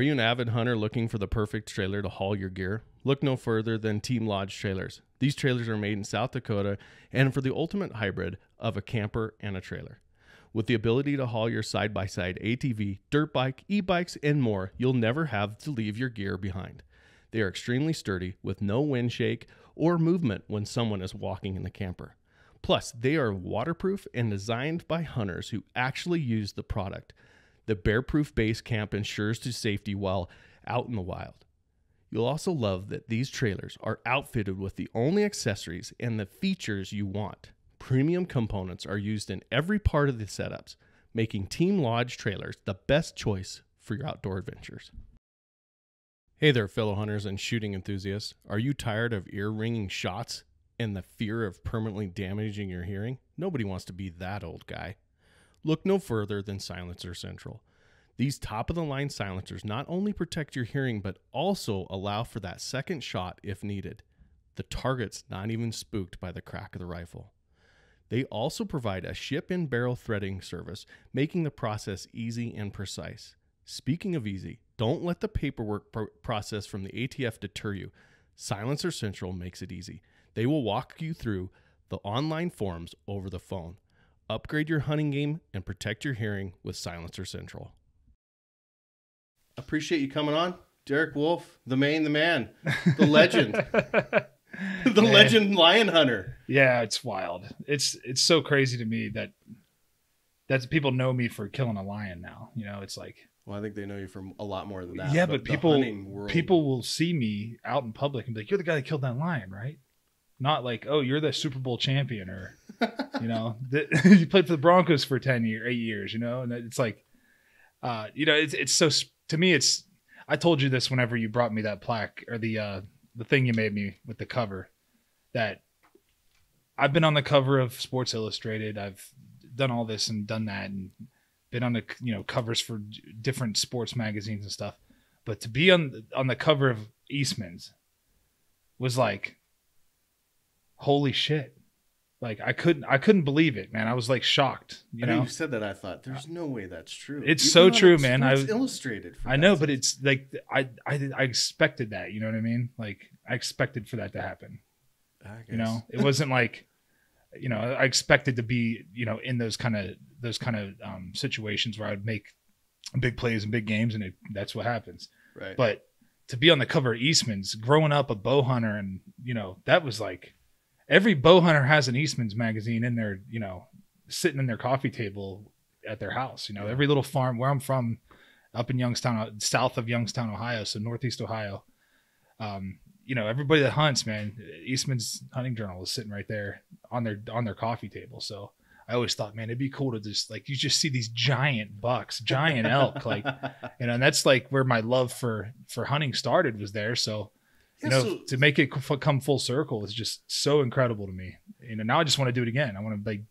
Are you an avid hunter looking for the perfect trailer to haul your gear? Look no further than Team Lodge trailers. These trailers are made in South Dakota and for the ultimate hybrid of a camper and a trailer. With the ability to haul your side by side ATV, dirt bike, e bikes, and more, you'll never have to leave your gear behind. They are extremely sturdy with no wind shake or movement when someone is walking in the camper. Plus, they are waterproof and designed by hunters who actually use the product. The bear-proof Base Camp ensures to safety while out in the wild. You'll also love that these trailers are outfitted with the only accessories and the features you want. Premium components are used in every part of the setups, making Team Lodge trailers the best choice for your outdoor adventures. Hey there, fellow hunters and shooting enthusiasts. Are you tired of ear ringing shots and the fear of permanently damaging your hearing? Nobody wants to be that old guy. Look no further than Silencer Central. These top of the line silencers not only protect your hearing, but also allow for that second shot if needed. The target's not even spooked by the crack of the rifle. They also provide a ship in barrel threading service, making the process easy and precise. Speaking of easy, don't let the paperwork pro- process from the ATF deter you. Silencer Central makes it easy. They will walk you through the online forms over the phone. Upgrade your hunting game and protect your hearing with Silencer Central. Appreciate you coming on, Derek Wolfe, the main, the man, the legend, the Man. legend lion hunter. Yeah, it's wild. It's it's so crazy to me that that people know me for killing a lion now. You know, it's like Well, I think they know you from a lot more than that. yeah, but the people people will see me out in public and be like, "You're the guy that killed that lion, right?" Not like, "Oh, you're the Super Bowl champion," or you know, you played for the Broncos for ten years, eight years. You know, and it's like, uh, you know, it's it's so to me, it's. I told you this whenever you brought me that plaque or the uh the thing you made me with the cover, that I've been on the cover of Sports Illustrated. I've done all this and done that, and been on the you know covers for different sports magazines and stuff. But to be on on the cover of Eastman's was like, holy shit! Like I couldn't I couldn't believe it, man. I was like shocked. You I know you said that. I thought there's no way that's true. It's You've so true, man. I- Illustrated. I know, but it's like I, I I expected that. You know what I mean? Like I expected for that to happen. You know, it wasn't like, you know, I expected to be, you know, in those kind of those kind of um, situations where I'd make big plays and big games, and it, that's what happens. right? But to be on the cover of Eastman's, growing up a bow hunter, and you know, that was like every bow hunter has an Eastman's magazine in their, you know, sitting in their coffee table at their house. You know, Yeah. every little farm where I'm from, up in Youngstown, south of Youngstown, Ohio, so northeast Ohio. Um, you know, everybody that hunts, man, Eastman's hunting journal is sitting right there on their on their coffee table. So I always thought, man, it'd be cool to just like you just see these giant bucks, giant elk, like you know, and that's like where my love for for hunting started was there. So you know, so- to make it come full circle is just so incredible to me. You know, now I just want to do it again. I want to like,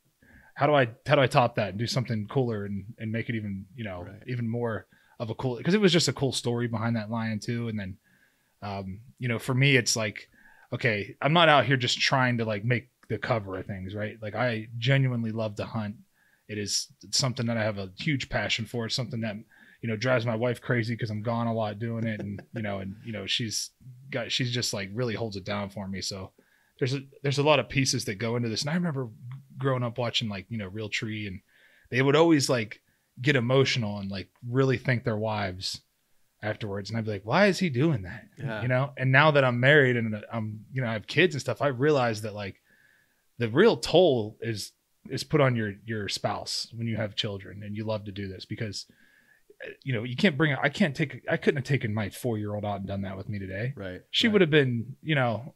how do I how do I top that and do something cooler and and make it even you know Right. even more of a cool because it was just a cool story behind that lion too. And then, um, you know, for me, it's like, okay, I'm not out here just trying to like make the cover of things, right? Like I genuinely love to hunt. It is something that I have a huge passion for. It's something that you know drives my wife crazy because I'm gone a lot doing it, and you know, and you know, she's got she's just like really holds it down for me. So there's a there's a lot of pieces that go into this, and I remember growing up watching like you know Realtree, and they would always like get emotional and like really thank their wives afterwards, and I'd be like, why is he doing that? Yeah. You know. And now that I'm married and I'm you know I have kids and stuff, I realize that like the real toll is is put on your your spouse when you have children and you love to do this because uh, you know you can't bring i can't take i couldn't have taken my four year old out and done that with me today right. she right. would have been you know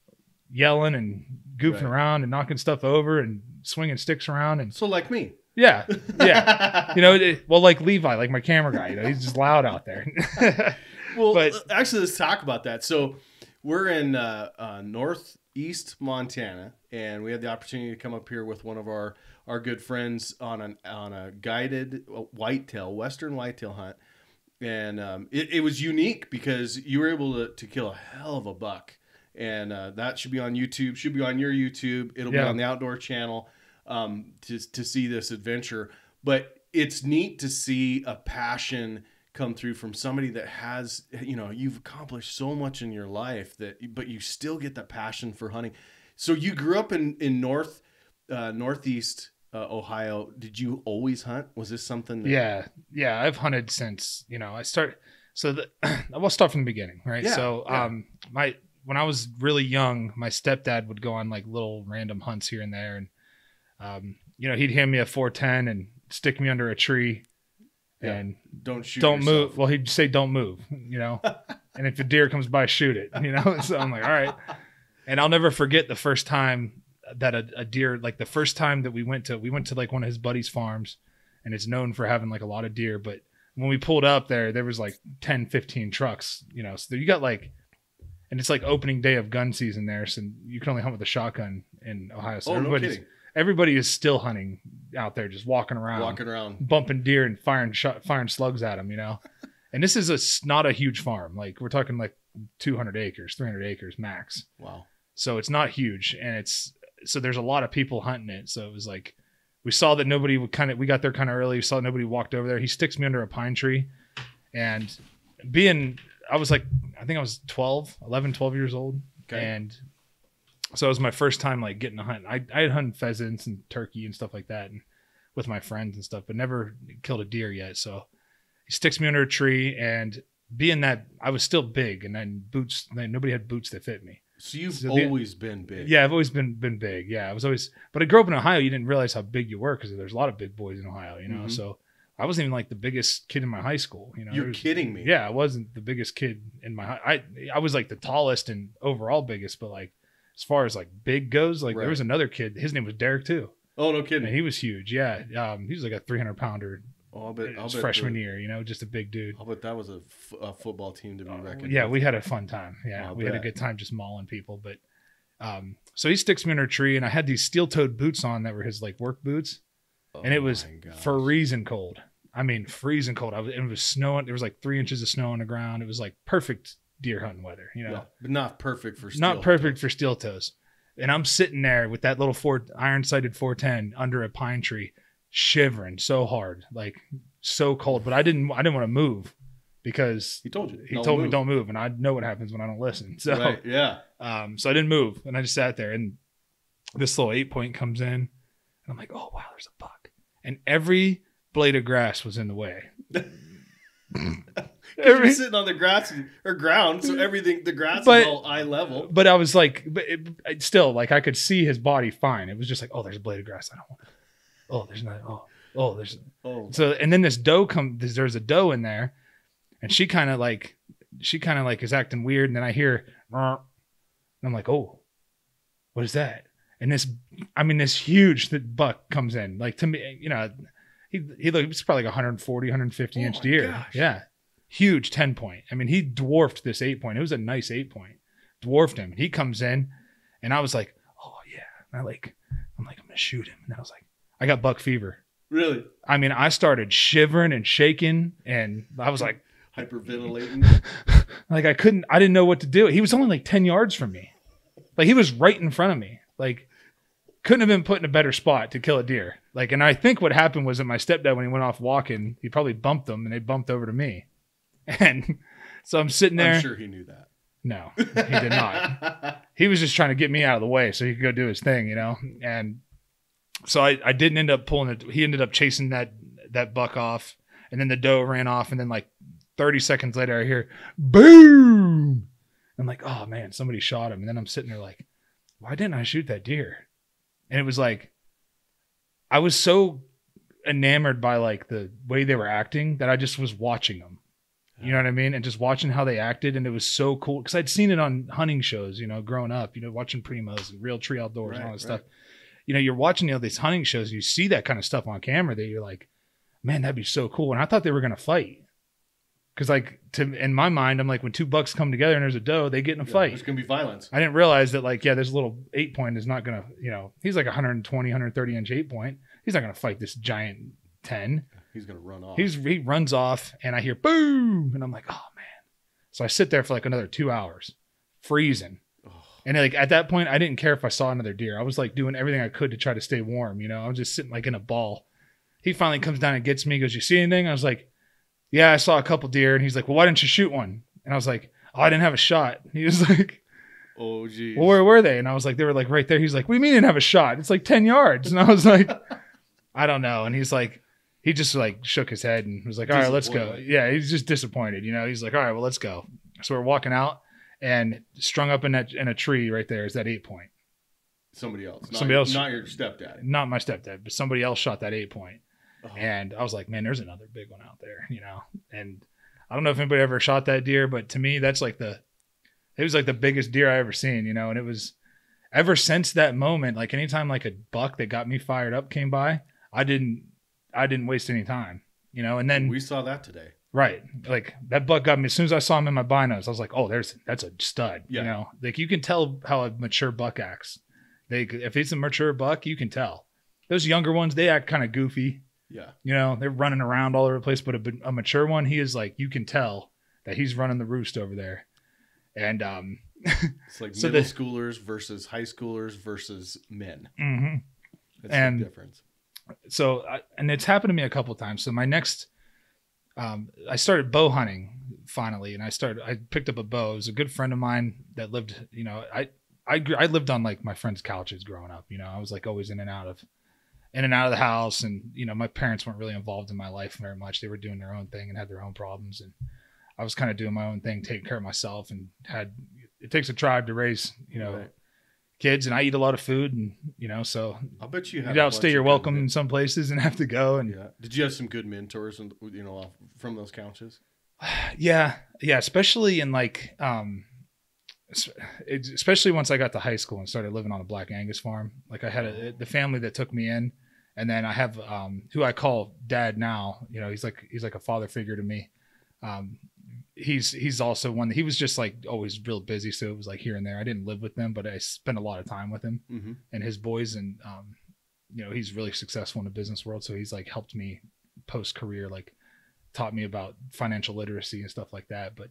yelling and goofing Right. around and knocking stuff over and swinging sticks around and So like me. yeah yeah you know it, well like levi like my camera guy you know he's just loud out there Well, But- uh, actually, let's talk about that. So, we're in uh, uh, northeast Montana, and we had the opportunity to come up here with one of our our good friends on an on a guided uh, whitetail, western whitetail hunt, and um, it, it was unique because you were able to, to kill a hell of a buck, and uh, that should be on YouTube. Should be on your YouTube. It'll Yeah. be on the Outdoor Channel um, to to see this adventure. But it's neat to see a passion come through from somebody that has you know you've accomplished so much in your life that but you still get that passion for hunting. So you grew up in in north uh, northeast uh, Ohio. Did you always hunt? Was this something? That, Yeah, yeah. I've hunted since you know I start. So the we'll start from the beginning, right? Yeah, so yeah. um, my when I was really young, my stepdad would go on like little random hunts here and there, and um, you know he'd hand me a 410 and stick me under a tree, Yeah. and Don't shoot. don't yourself. move. Well, he'd say don't move, you know, and if a deer comes by, shoot it, you know. so I'm like, all right. And I'll never forget the first time that a, a deer, like the first time that we went to, we went to like one of his buddies' farms, and it's known for having like a lot of deer. But when we pulled up there, there was like 10, 15 trucks, you know. So you got like, and it's like opening day of gun season there, so you can only hunt with a shotgun in Ohio. So Oh no kidding! everybody is still hunting out there, just walking around Walking around. bumping deer and firing shot, firing slugs at them, you know. and this is a not a huge farm. Like we're talking like 200 acres, 300 acres max. Wow. So it's not huge, and it's so there's a lot of people hunting it. So it was like we saw that nobody would kind of we got there kind of early. We saw nobody walked over there. He sticks me under a pine tree, and being I was like I think I was 12, 11, 12 years old, Okay. and so it was my first time like getting to hunt. I I had hunted pheasants and turkey and stuff like that, and with my friends and stuff, but never killed a deer yet. So he sticks me under a tree, and being that I was still big, and then boots, nobody had boots that fit me. So you've So the- always been big. Yeah, I've always been been big. Yeah, I was always, but I grew up in Ohio. You didn't realize how big you were because there's a lot of big boys in Ohio. You know, Mhm. so I wasn't even like the biggest kid in my high school. You know, You're was- kidding me. Yeah, I wasn't the biggest kid in my. I I was like the tallest and overall biggest, but like as far as like big goes, like Right. there was another kid. His name was Derek too, Oh no and kidding. he was huge. Yeah, um, he was like a 300 pounder oh, I'll bet. I'll bet freshman the- year. You know, just a big dude. I'll bet that was a, f- a football team to be reckoned. Yeah, with. we had a fun time. Yeah, I'll we had a good time just mauling people. But um, so he sticks me under a tree, and I had these steel-toed boots on that were his like work boots, and it Oh was freezing cold. I mean, freezing cold. I was, it was snowing. There was like three inches of snow on the ground. It was like perfect deer hunting weather. You know, Yeah, but not perfect for not steel perfect for steel toes. And I'm sitting there with that little four iron sighted 410 under a pine tree, shivering so hard, like so cold. But I didn't I didn't want to move because He told you. he told me don't move, and I know what happens when I don't listen. So Right. Yeah. um, so I didn't move, and I just sat there, and this little eight point comes in, and I'm like, oh wow, there's a buck, and every blade of grass was in the way. You're Every- sitting on the grass or ground, so everything the grass But- is all eye level. but I was like, but it, it still, like I could see his body fine. It was just like, oh, there's a blade of grass. I don't want. Oh, there's not. Oh, oh, there's. Oh, So and then this doe come. There's, there's a doe in there, and she kind of like, she kind of like is acting weird. And then I hear, and I'm like, oh, what is that? And this, I mean, this huge buck comes in. Like to me, you know, he he looks probably like 140, 150 Oh inch deer. gosh. Yeah, huge ten point. I mean, he dwarfed this eight point. It was a nice eight point. Dwarfed him. He comes in, and I was like, oh yeah. And I like, I'm like, I'm gonna shoot him. And I was like, I got buck fever. really? I mean, I started shivering and shaking, and I was like, Hyperventilating. like I couldn't, I didn't know what to do. He was only like ten yards from me, like he was right in front of me. Like, couldn't have been put in a better spot to kill a deer. Like, and I think what happened was that my stepdad, when he went off walking, he probably bumped them, and they bumped over to me, and so I'm sitting there. I'm sure he knew that. No, he did not. he was just trying to get me out of the way so he could go do his thing, you know. And so I, I didn't end up pulling it. He ended up chasing that that buck off, and then the doe ran off, and then like 30 seconds later, I hear boom. I'm like, oh man, somebody shot him. And then I'm sitting there like, why didn't I shoot that deer? And it was like, I was so enamored by like the way they were acting that I just was watching them. You know what I mean? And just watching how they acted, and it was so cool because I'd seen it on hunting shows, you know, growing up, you know, watching Primos and Realtree Outdoors and all that right. stuff. You know, you're watching you know these hunting shows, you see that kind of stuff on camera that you're like, man, that'd be so cool. And I thought they were gonna fight because, like, to in my mind, I'm like, when two bucks come together and there's a doe, they get in a Yeah, fight. It's gonna be violence. I didn't realize that, like, yeah, this little eight point is not gonna, you know, he's like 120, 130 inch eight point. He's not gonna fight this giant ten. He's gonna run off. He's he runs off, and I hear boom, and I'm like, oh man. So I sit there for like another two hours, freezing. And like at that point, I didn't care if I saw another deer. I was like doing everything I could to try to stay warm. You know, I was just sitting like in a ball. He finally comes down and gets me. Goes, "You see anything?" I was like, yeah, I saw a couple deer. And he's like, well, why didn't you shoot one? And I was like, oh, I didn't have a shot. And he was like, Oh, geez. well, where were they? And I was like, they were like right there. He's like, what do you mean you didn't have a shot? It's like 10 yards. And I was like, I don't know. And he's like, he just like shook his head and was like, all right, let's go. Yeah, he's just disappointed. You know, he's like, all right, well, let's go. So we're walking out and strung up in that in a tree right there is that eight point. Somebody else. Not Somebody your- else. Not your stepdad. Not my stepdad, but somebody else shot that eight point. Oh. And I was like, man, there's another big one out there, you know. And I don't know if anybody ever shot that deer, but to me, that's like the it was like the biggest deer I ever seen, you know. And it was ever since that moment, like anytime like a buck that got me fired up came by, I didn't I didn't waste any time, you know. And then we saw that today. Right, like that buck got me as soon as I saw him in my binos, I was like, oh, there's that's a stud, Yeah. you know. Like you can tell how a mature buck acts. They if it's a mature buck, you can tell. Those younger ones, they act kind of goofy. Yeah. You know, they're running around all over the place. But a, a mature one, he is like, you can tell that he's running the roost over there. And um, It's like So middle the- schoolers versus high schoolers versus men. Mm-hmm. That's And- the difference. so, I, and it's happened to me a couple times. So my next, um, I started bow hunting finally, and I started. I picked up a bow. It was a good friend of mine that lived. You know, I I I lived on like my friends' couches growing up. You know, I was like always in and out of. In and out of the house, and you know, my parents weren't really involved in my life very much. They were doing their own thing and had their own problems, and I was kind of doing my own thing, taking care of myself, and had. It takes a tribe to raise, you know, Right. Kids, and I eat a lot of food, and you know, so I'll bet you you have. a outstay your welcome in some places and have to go and Yeah. Did you have some good mentors, and you know, from those couches? yeah yeah especially in like um especially once i got to high school and started living on a black angus farm like i had a, the family that took me in and then i have um who i call dad now you know he's like he's like a father figure to me um he's he's also one he was just like always real busy so it was like here and there i didn't live with them but i spent a lot of time with him Mm-hmm. and his boys and um you know he's really successful in the business world so he's like helped me post career like taught me about financial literacy and stuff like that but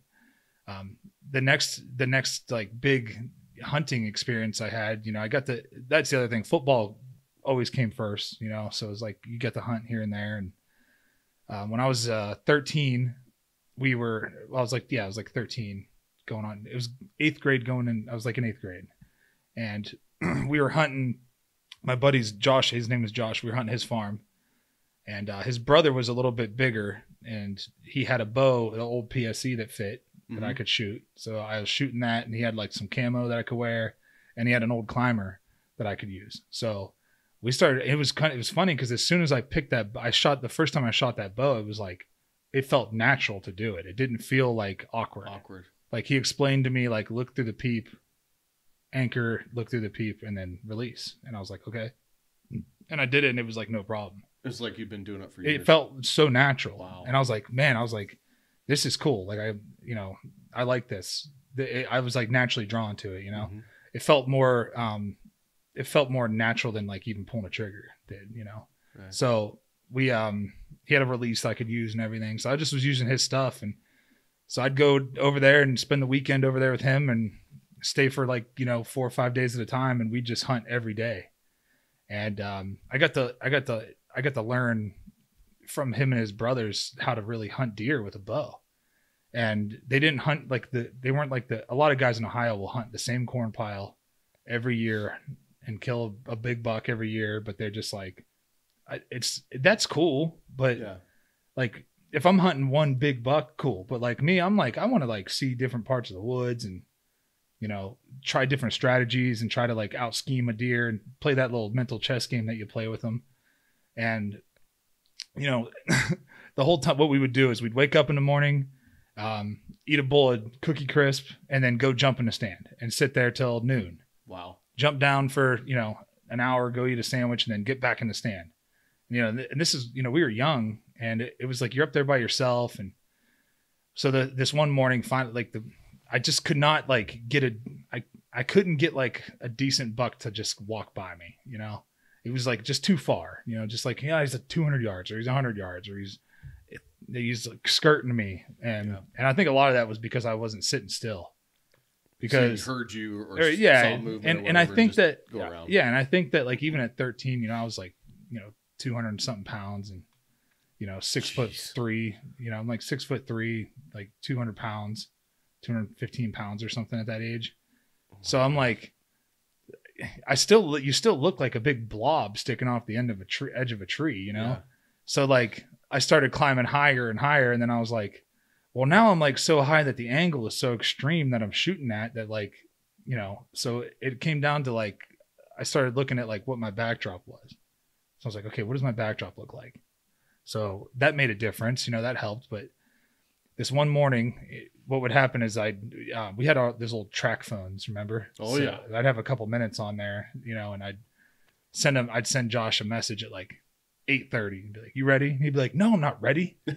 um the next the next like big hunting experience i had you know i got the that's the other thing football always came first you know so it was like you get to hunt here and there and um, when i was uh 13 we were i was like yeah i was like 13 going on it was eighth grade going in i was like in eighth grade and we were hunting my buddy's Josh. His name is Josh. We were hunting his farm, and uh, his brother was a little bit bigger, and he had a bow, an old PSE that fit that Mm-hmm. I could shoot. So I was shooting that, and he had like some camo that I could wear, and he had an old climber that I could use. So we started. It was kind. Of, it was funny because as soon as I picked that, I shot the first time I shot that bow. It was like it felt natural to do it. It didn't feel like awkward Awkward. like he explained to me like look through the peep anchor look through the peep and then release and i was like okay and i did it and it was like no problem It's like you've been doing it for years. it felt so natural Wow. and i was like man i was like this is cool like i you know i like this The- it- i was like naturally drawn to it you know Mhm. it felt more um it felt more natural than like even pulling a trigger did you know Right. so we um he had a release I could use and everything. So I just was using his stuff and so I'd go over there and spend the weekend over there with him and stay for like, you know, four or five days at a time and we'd just hunt every day. And um I got to I got to I got to learn from him and his brothers how to really hunt deer with a bow. And they didn't hunt like the they weren't like the a lot of guys in Ohio will hunt the same corn pile every year and kill a, a big buck every year, but they're just like I- it's that's cool, but Yeah. like if I'm hunting one big buck, cool. But like me, I'm like I want to like see different parts of the woods and you know try different strategies and try to like out scheme a deer and play that little mental chess game that you play with them. And you know, the whole time what we would do is we'd wake up in the morning, um, eat a bowl of cookie crisp, and then go jump in the stand and sit there till noon Wow. jump down for you know an hour, go eat a sandwich, and then get back in the stand. You know, and this is you know we were young, and it, it was like you're up there by yourself, and so the this one morning, finally, like the I just could not like get a I I couldn't get like a decent buck to just walk by me. You know, it was like just too far. You know, just like yeah, he's at 200 yards or he's 100 yards or he's he's like skirting me, and Yeah. and I think a lot of that was because I wasn't sitting still. Because so he heard you or, or, yeah, and or and I think that go yeah, around. yeah, and I think that like even at 13, you know, I was like you know 200 and something pounds, and you know, six foot three. You know, I'm like six foot three, like 200 pounds, 215 pounds or something at that age. So I'm like, I still, you still look like a big blob sticking off the end of a tree, edge of a tree, you know? Yeah. So like I started climbing higher and higher, and then I was like, well, now I'm like so high that the angle is so extreme that I'm shooting at that like, you know, so it came down to like I started looking at like what my backdrop was. So I was like, okay, what does my backdrop look like? So that made a difference, you know, that helped. But this one morning, it, what would happen is I, uh, we had our those old track phones, remember? Oh, So yeah. I'd have a couple minutes on there, you know, and I'd send him, I'd send Josh a message at like eight thirty, and be like, "You ready?" And he'd be like, "No, I'm not ready."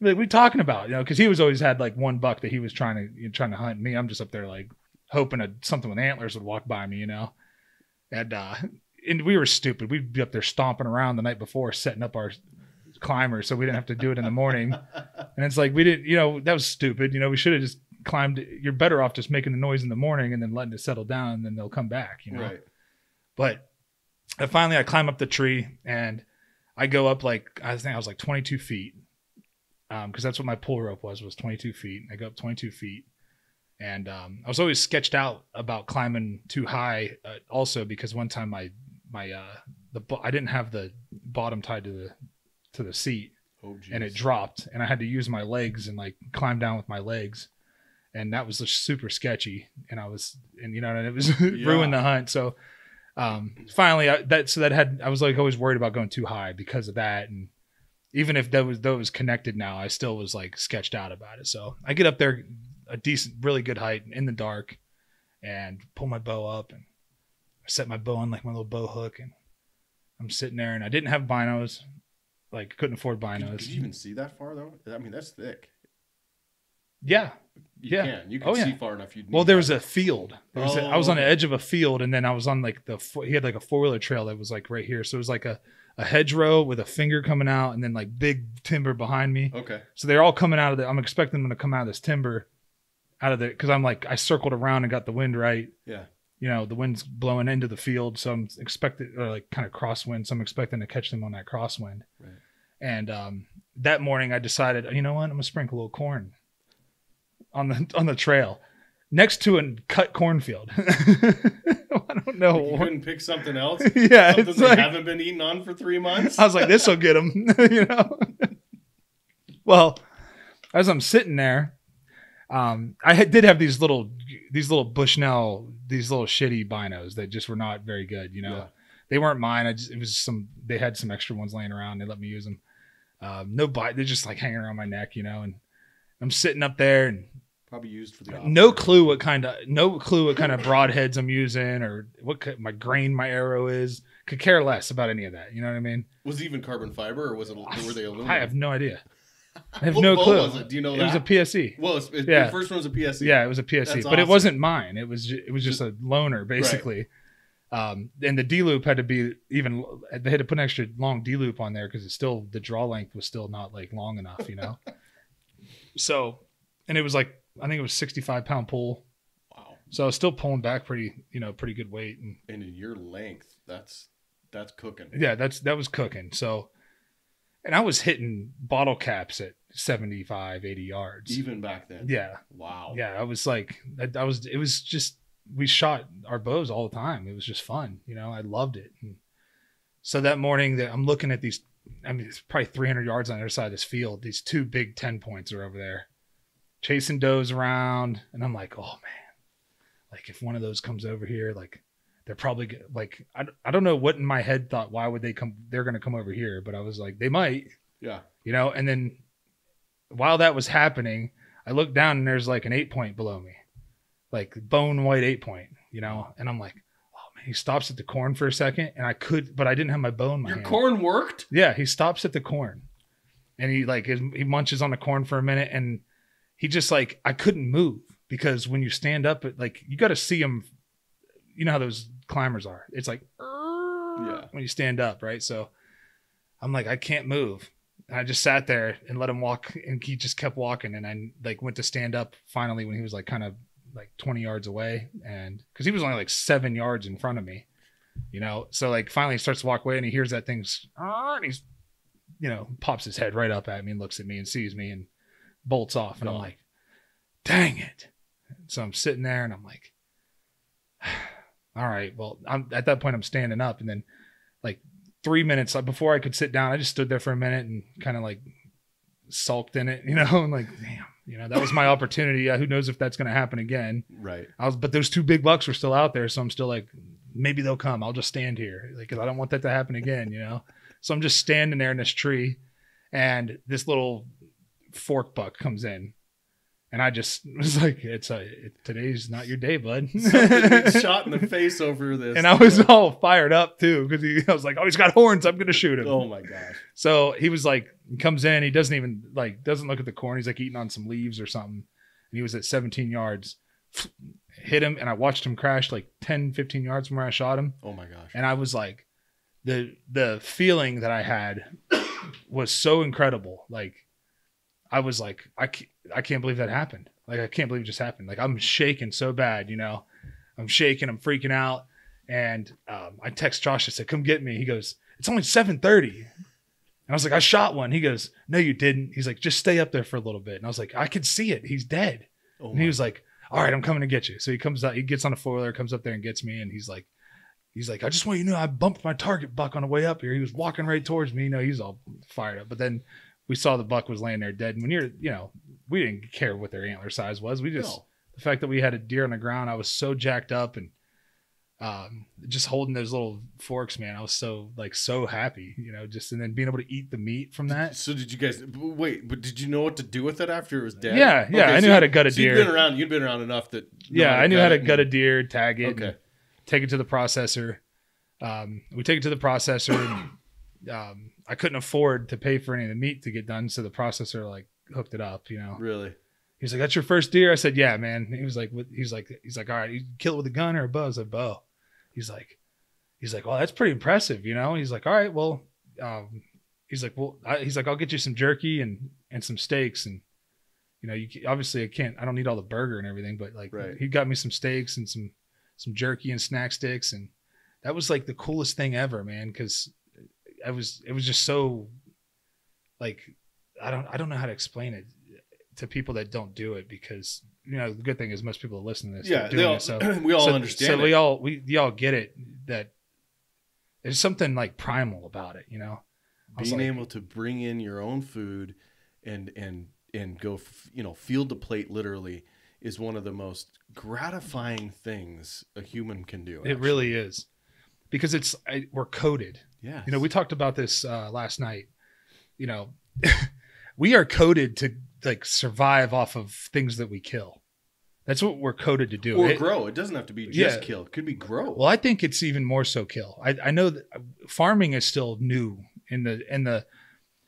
Like, what are you talking about? You know, because he was always had like one buck that he was trying to you know, trying to hunt. Me, I'm just up there like hoping that something with antlers would walk by me, you know. And uh, and we were stupid. We'd be up there stomping around the night before, setting up our climbers, so we didn't have to do it in the morning. And it's like we didn't, you know, that was stupid. You know, we should have just climbed. You're better off just making the noise in the morning and then letting it settle down, and then they'll come back. You know. Right. But I finally I climb up the tree and I go up like I think I was like 22 feet, because that's what my pull rope was was 22 feet. I go up 22 feet, and um, I was always sketched out about climbing too high. Uh, also because one time my my uh the I didn't have the bottom tied to the to the seat Oh, geez. and it dropped and I had to use my legs and like climb down with my legs. And that was just super sketchy. And I was, and you know, and it was ruined the hunt. So, um, finally I, that, so that had, I was like always worried about going too high because of that. And even if that was, though it was connected now, I still was like sketched out about it. So I get up there a decent, really good height in the dark and pull my bow up and I set my bow on like my little bow hook and I'm sitting there and I didn't have binos. Like couldn't afford binos. could you even see that far though? I mean, that's thick. yeah. You Yeah. can. You oh, can Oh, yeah. see far enough. You'd Well, there that. was a field. There was Oh, I was on the oh. edge of a field, and then I was on like the he had like a four wheeler trail that was like right here. So it was like a a hedgerow with a finger coming out, and then like big timber behind me. Okay. So they're all coming out of the. I'm expecting them to come out of this timber, out of the because I'm like I circled around and got the wind right. Yeah. You know the wind's blowing into the field, so I'm expecting or like kind of crosswind. So I'm expecting to catch them on that crosswind. Right. And um, that morning, I decided, you know what, I'm gonna sprinkle a little corn on the on the trail next to a cut cornfield. I don't know. You couldn't pick something else. yeah, Something it's they like haven't been eating on for three months. I was like, this will get them, you know. well, as I'm sitting there, um, I had, did have these little these little Bushnell these little shitty binos that just were not very good, you know. Yeah. They weren't mine. I just it was some they had some extra ones laying around. They let me use them. Um, no bite. They're just like hanging around my neck, you know. And I'm sitting up there and Probably used for the no clue what kind of no clue what kind of broadheads I'm using or what my grain my arrow is. Could care less about any of that. You know what I mean? Was it even carbon fiber or was it? Were they aluminum? I have no idea. I have What no bow clue. was it? Do you know It was a PSE. well, it's, it, Yeah. the first one was a PSE. Yeah, it was a PSE, That's but it wasn't mine. It was it was just a loaner basically. Um, and the D loop had to be even. They had to put an extra long D loop on there because it's still the draw length was still not like long enough, you know. so, and it was like I think it was sixty five pound pull, Wow. so I was still pulling back pretty, you know, pretty good weight and And in your length, that's that's cooking. yeah that's that was cooking so and i was hitting bottle caps at 75 80 yards. Even back then. yeah. Wow. yeah i was like I, I was it was just we shot our bows all the time. It was just fun you know? I loved it. And so that morning that i'm looking at these i mean it's probably 300 yards on the other side of this field. These two big 10 points are over there chasing does around. And i'm like oh man. Like if one of those comes over here like they're probably like I, I don't know what in my head thought why would they come they're going to come over here but i was like they might Yeah. you know and then while that was happening i looked down and there's like an eight point below me like bone white eight point you know and i'm like oh man he stops at the corn for a second and i could but i didn't have my bone in my Your hand. corn worked. yeah he stops at the corn and he like he munches on the corn for a minute and he just like i couldn't move because when you stand up it like you got to see him you know how those climbers are? It's like uh. Yeah. when you stand up right? So i'm like i can't move. And i just sat there and let him walk and he just kept walking. And i like went to stand up finally when he was like kind of like 20 yards away. And because he was only like seven yards in front of me you know? So like finally he starts to walk away and he hears that thing's and he's you know, pops his head right up at me and looks at me and sees me and bolts off. And I'm like, dang it. So I'm sitting there and I'm like, all right, well, I'm at that point, I'm standing up. And then, like, three minutes like, before I could sit down, I just stood there for a minute and kind of like sulked in it, you know, and like, damn, you know, that was my opportunity. Who knows if that's going to happen again? Right. I was, but those two big bucks were still out there. So I'm still like, maybe they'll come. I'll just stand here. Like, 'cause I don't want that to happen again, you know? So I'm just standing there in this tree and this little fork buck comes in. And I just was like, it's a, it, today's not your day, bud. Shot in the face over this. and I was all fired up too. Cause I was like, oh, he's got horns. I'm going to shoot him. Oh my gosh. So he was like, he comes in, he doesn't even like, doesn't look at the corn. He's like eating on some leaves or something. And he was at 17 yards, hit him. And I watched him crash like 10, 15 yards from where I shot him. Oh my gosh. And I was like, the, the feeling that I had was so incredible. Like, I was like, I I can't believe that happened. Like, I can't believe it just happened. Like, I'm shaking so bad, you know, I'm shaking, I'm freaking out. And um, I text Josh, I said, come get me. He goes, it's only 730. And I was like, I shot one. He goes, no, you didn't. He's like, just stay up there for a little bit. And I was like, I could see it. He's dead. Oh And he was like, all right, I'm coming to get you. So he comes out, he gets on a four wheeler, comes up there and gets me. And he's like, he's like, I just want you to know I bumped my target buck on the way up here. He was walking right towards me. You know, he's all fired up. But then we saw the buck was laying there dead. And when you're, you know, we didn't care what their antler size was. We just, No. the fact that we had a deer on the ground, I was so jacked up and um, just holding those little forks, man. I was so like so happy, you know, just and then being able to eat the meat from that. So did you guys wait? But did you know what to do with it after it was dead? Yeah, yeah, I knew so how to gut a so You'd deer. been around. You'd been around enough that. yeah, I knew how to gut a deer, tag it, Okay. and take it to the processor. Um, we take it to the processor. And, um, I couldn't afford to pay for any of the meat to get done, so the processor like hooked it up. You know, Really? He was like, "That's your first deer." I said, "Yeah, man." He was like, "He's like, he's like, all right, you kill it with a gun or a bow?" I said, "Bow." He's like, he's like, "Well, that's pretty impressive," you know. He's like, "All right, well," um, he's like, "Well," I, he's like, "I'll get you some jerky and and some steaks and." You know, you obviously I can't. I don't need all the burger and everything, but like Right. he got me some steaks and some some jerky and snack sticks, and that was like the coolest thing ever, man. Because I was, it was just so, like, I don't, I don't know how to explain it to people that don't do it because you know the good thing is most people that listen to this, Yeah. doing all, it, so we all so, understand. So it. we all we y'all get it that there's something like primal about it, you know. Being like- able to bring in your own food and and and go f- you know field to plate literally is one of the most gratifying things a human can do It really is because it's I, we're coded. yeah You know, we talked about this uh, last night. You know, we are coded to like survive off of things that we kill. That's what we're coded to do. or It- grow it doesn't have to be just Yeah. kill it could be grow Well, I think it's even more so kill. I, I know that farming is still new in the in the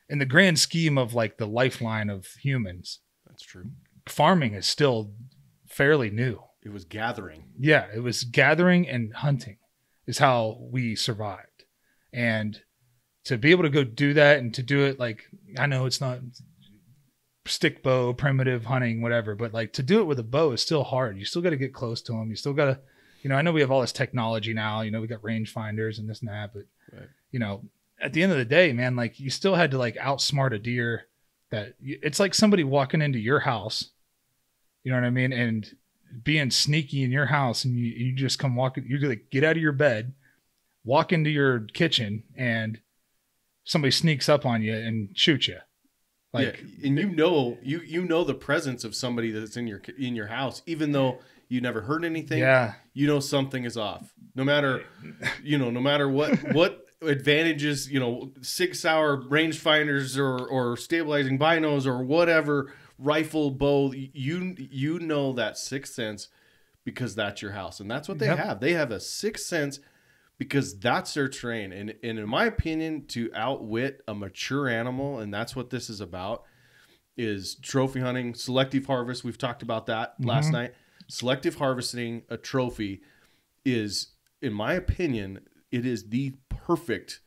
in the grand scheme of like the lifeline of humans. that's true Farming is still fairly new. it was gathering Yeah, it was gathering and hunting is how we survived. And to be able to go do that and to do it like I know it's not stick bow, primitive hunting, whatever, but like to do it with a bow is still hard. You still got to get close to them. You still got to, you know, I know we have all this technology now, you know, we got range finders and this and that, but Right. you know, at the end of the day, man, like you still had to like outsmart a deer that it's like somebody walking into your house, you know what I mean? And being sneaky in your house and you, you just come walking, you like get out of your bed, walk into your kitchen and somebody sneaks up on you and shoots you. Like, yeah, and you know you you know the presence of somebody that's in your in your house even though you never heard anything yeah, you know something is off no matter you know no matter what what advantages you know six hour rangefinders or or stabilizing binos or whatever rifle bow you you know that sixth sense because that's your house and that's what they Yep. have they have a sixth sense because that's their terrain and, and in my opinion to outwit a mature animal and that's what this is about is trophy hunting selective harvest we've talked about that last Mhm. night selective harvesting a trophy is in my opinion it is the perfect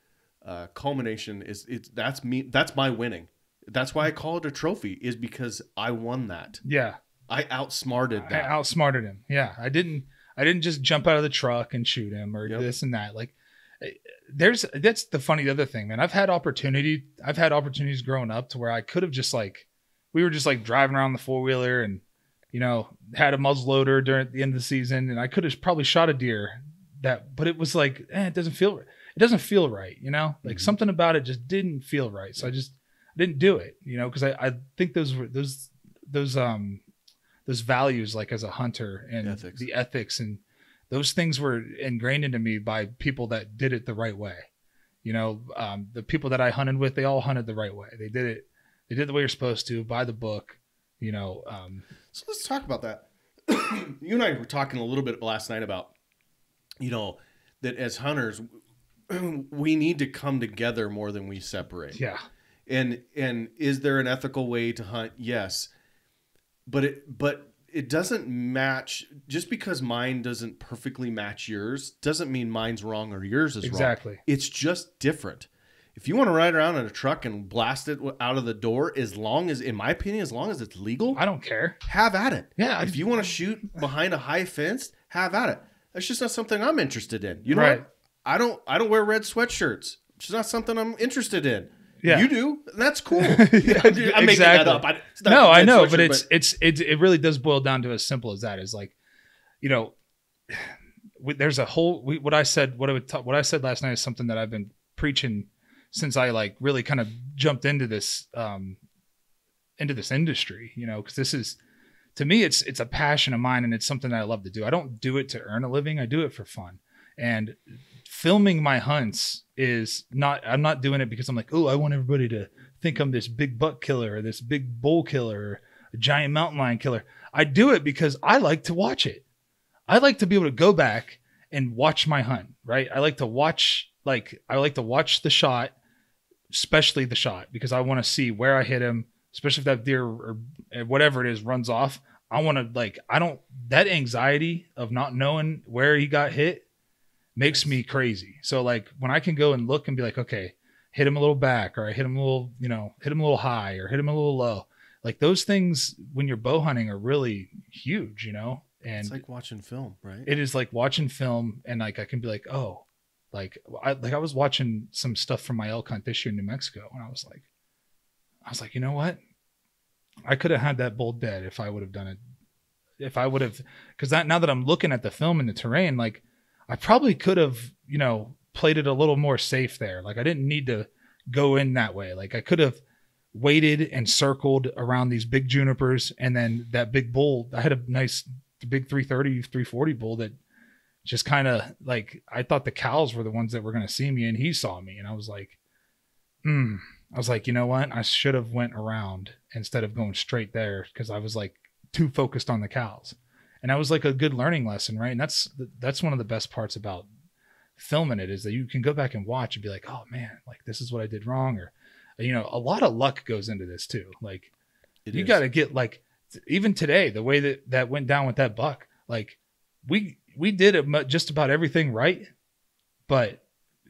uh, culmination is it's that's me that's my winning that's why i call it a trophy is because i won that yeah. i outsmarted I that outsmarted him. Yeah, I didn't. I didn't just jump out of the truck and shoot him or Yep. this and that. Like, there's that's the funny other thing, man. I've had opportunity. I've had opportunities growing up to where I could have just like we were just like driving around the four wheeler and you know had a muzzle loader during the end of the season, and I could have probably shot a deer that, but it was like eh, it doesn't feel it doesn't feel right, you know, like Mhm. something about it just didn't feel right. So I just didn't do it, you know, because I I think those were those those um those values like as a hunter and Ethics. the ethics and those things were ingrained into me by people that did it the right way. You know, um, the people that I hunted with, they all hunted the right way. They did it. They did the way you're supposed to by the book. You know, um, So let's talk about that. you and I were talking a little bit last night about, you know, that as hunters, we need to come together more than we separate. yeah, And and is there an ethical way to hunt? Yes. But it but it doesn't match just because mine doesn't perfectly match yours doesn't mean mine's wrong or yours is wrong. exactly. It's just different. If you want to ride around in a truck and blast it out of the door, as long as, in my opinion, as long as it's legal, I don't care. have at it. Yeah, If you want to shoot behind a high fence, have at it. That's just not something I'm interested in. You know Right. what? I don't I don't wear red sweatshirts. It's just not something I'm interested in. Yeah. You do. That's cool. Yeah, I'm making that up. I, no, I know, but it's it's it it really does boil down to as simple as that. Is like, you know, we, there's a whole we, what I said what I would ta- what I said last night is something that I've been preaching since I like really kind of jumped into this um into this industry. You know, because this is to me it's it's a passion of mine and it's something that I love to do. I don't do it to earn a living. I do it for fun. And filming my hunts is not I'm not doing it because I'm like, "Oh, I want everybody to think I'm this big buck killer or this big bull killer or a giant mountain lion killer." I do it because I like to watch it. I like to be able to go back and watch my hunt, right? I like to watch like I like to watch the shot, especially the shot because I want to see where I hit him, especially if that deer or eh, whatever it is runs off. I want to like I don't that anxiety of not knowing where he got hit makes me crazy. So like when I can go and look and be like, okay, hit him a little back or I hit him a little, you know, hit him a little high or hit him a little low. Like those things when you're bow hunting are really huge, you know? And it's like watching film, right? it is like watching film and like I can be like, oh, like I like I was watching some stuff from my elk hunt this year in New Mexico and I was like, I was like, you know what? I could have had that bull dead if I would have done it. If I would have, because that now that I'm looking at the film and the terrain, like I probably could have, you know, played it a little more safe there. Like I didn't need to go in that way. Like I could have waited and circled around these big junipers and then that big bull. I had a nice big 330, 340 bull that just kind of like I thought the cows were the ones that were going to see me and he saw me and I was like, hmm. I was like, you know what? I should have went around instead of going straight there because I was like too focused on the cows. And that was like a good learning lesson, right? And that's that's one of the best parts about filming it is that you can go back and watch and be like, oh man, like this is what I did wrong, or you know, a lot of luck goes into this too. Like It you got to get like even today the way that that went down with that buck, like we we did it just about everything right, but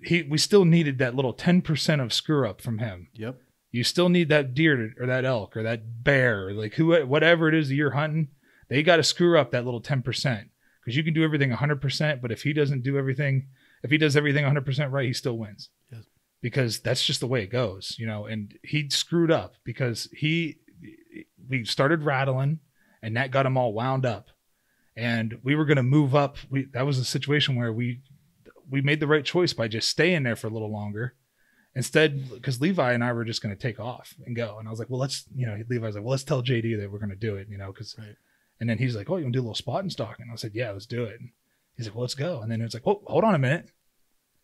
he we still needed that little ten percent of screw up from him Yep. you still need that deer to, or that elk or that bear, or like who, whatever it is that you're hunting. They got to screw up that little 10% because you can do everything 100%. But if he doesn't do everything, if he does everything 100% right, he still wins Yes. because that's just the way it goes, you know. And he screwed up because he, we started rattling and that got him all wound up. And we were going to move up. We, that was a situation where we, we made the right choice by just staying there for a little longer instead because levi and i were just going to take off and go and i was like well let's you know levi's like well let's tell jd that we're going to do it you know because Right. And then he's like oh you want to do a little spot and stalk and i said yeah let's do it. And he's like well let's go. And then it's like oh hold on a minute.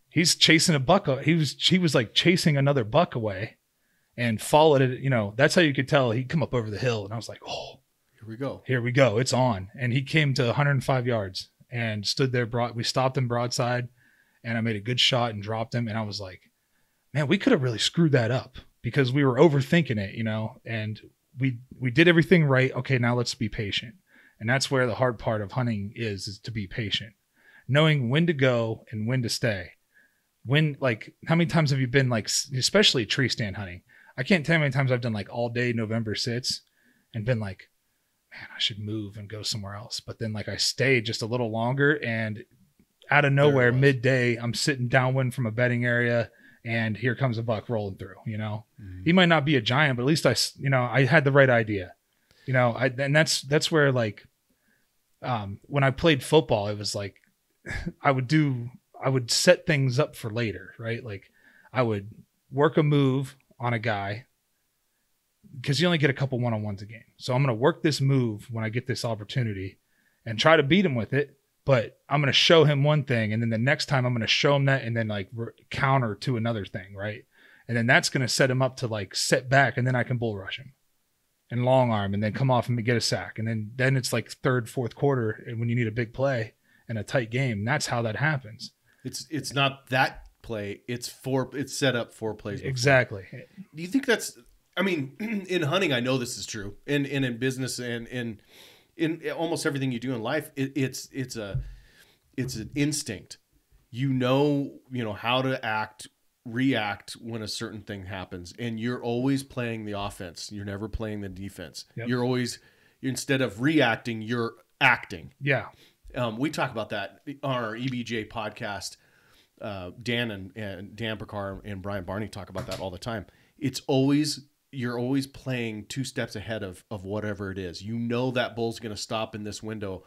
He's chasing a buck he was he was like chasing another buck away and followed it you know that's how you could tell he'd come up over the hill. And i was like oh Here we go. here we go. It's on. And he came to 105 yards and stood there broad we stopped him broadside and i made a good shot and dropped him. And i was like man we could have really screwed that up because we were overthinking it you know and we we did everything right. Okay now let's be patient and that's where the hard part of hunting is is to be patient knowing when to go and when to stay when like how many times have you been like especially tree stand hunting i can't tell you how many times i've done like all day november sits and been like man i should move and go somewhere else but then like i stayed just a little longer and out of nowhere, midday, I'm sitting downwind from a bedding area, and here comes a buck rolling through. You know, Mhm. he might not be a giant, but at least I, you know, I had the right idea. You know, I and that's that's where like, um, when I played football, it was like, I would do, I would set things up for later, right? Like, I would work a move on a guy because you only get a couple one on ones a game. So I'm going to work this move when I get this opportunity and try to beat him with it. But I'm going to show him one thing, and then the next time I'm going to show him that, and then like re- counter to another thing, right? And then that's going to set him up to like set back, and then I can bull rush him and long arm, and then come off and get a sack, and then then it's like third, fourth quarter, and when you need a big play and a tight game, that's how that happens. It's it's not that play. It's four. It's set up four plays. before. Exactly. Do you think that's? I mean, in hunting, I know this is true, and and in business, and in in almost everything you do in life, it, it's it's a it's an instinct. You know, you know how to act, react when a certain thing happens, and you're always playing the offense. You're never playing the defense. Yep. You're always instead of reacting, you're acting. Yeah. Um, we talk about that on our EBJ podcast. Uh, Dan and, and Dan Pickar and Brian Barney talk about that all the time. It's always you're always playing two steps ahead of of whatever it is. You know that bull's going to stop in this window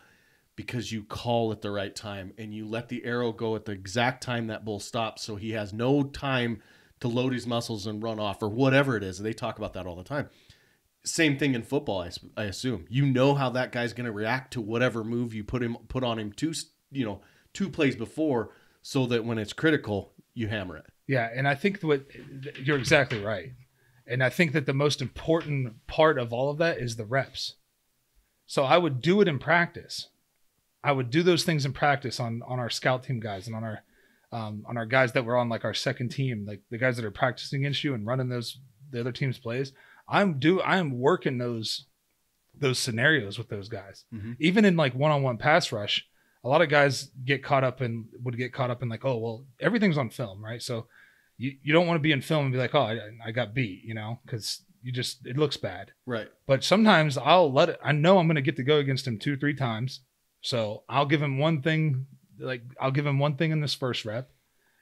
because you call at the right time and you let the arrow go at the exact time that bull stops, so he has no time to load his muscles and run off or whatever it is. And they talk about that all the time. Same thing in football, I assume. You know how that guy's going to react to whatever move you put him put on him two, you know, two plays before, so that when it's critical, you hammer it. Yeah, and I think what you're exactly right. And I think that the most important part of all of that is the reps. So I would do it in practice. I would do those things in practice on on our scout team guys and on our um, on our guys that were on like our second team, like the guys that are practicing against you and running those the other team's plays. I'm do I'm working those those scenarios with those guys. Mhm. Even in like one-on-one pass rush, a lot of guys get caught up and would get caught up in like, oh well, everything's on film, right? So you, you don't want to be in film and be like, oh, I, I got beat, you know, because you just it looks bad. Right. But sometimes I'll let it. I know I'm going to get to go against him two, three times, so I'll give him one thing. Like I'll give him one thing in this first rep.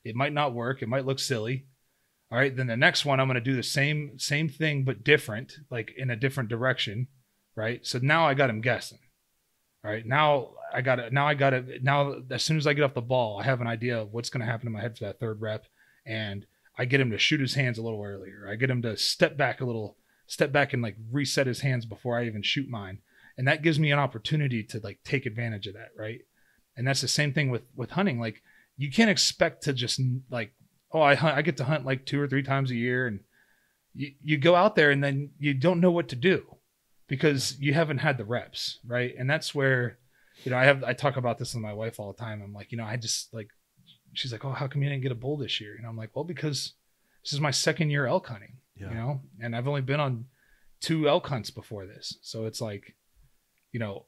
It might not work. It might look silly. All right. Then the next one, I'm going to do the same same thing but different, like in a different direction. Right. So now I got him guessing. All right. Now I got it. Now I got it. Now as soon as I get off the ball, I have an idea of what's going to happen in my head for that third rep, and I get him to shoot his hands a little earlier. I get him to step back a little, step back and like reset his hands before I even shoot mine. And that gives me an opportunity to like take advantage of that, right? And that's the same thing with with hunting. Like you can't expect to just like, oh, I hunt, I get to hunt like two or three times a year, and you you go out there and then you don't know what to do because you haven't had the reps, right? And that's where, you know, I have I talk about this with my wife all the time. I'm like, you know, I just like she's like, "Oh, how come you didn't get a bull this year?" And I'm like, "Well, because this is my second year elk hunting, Yeah. you know, and I've only been on two elk hunts before this, so it's like, you know,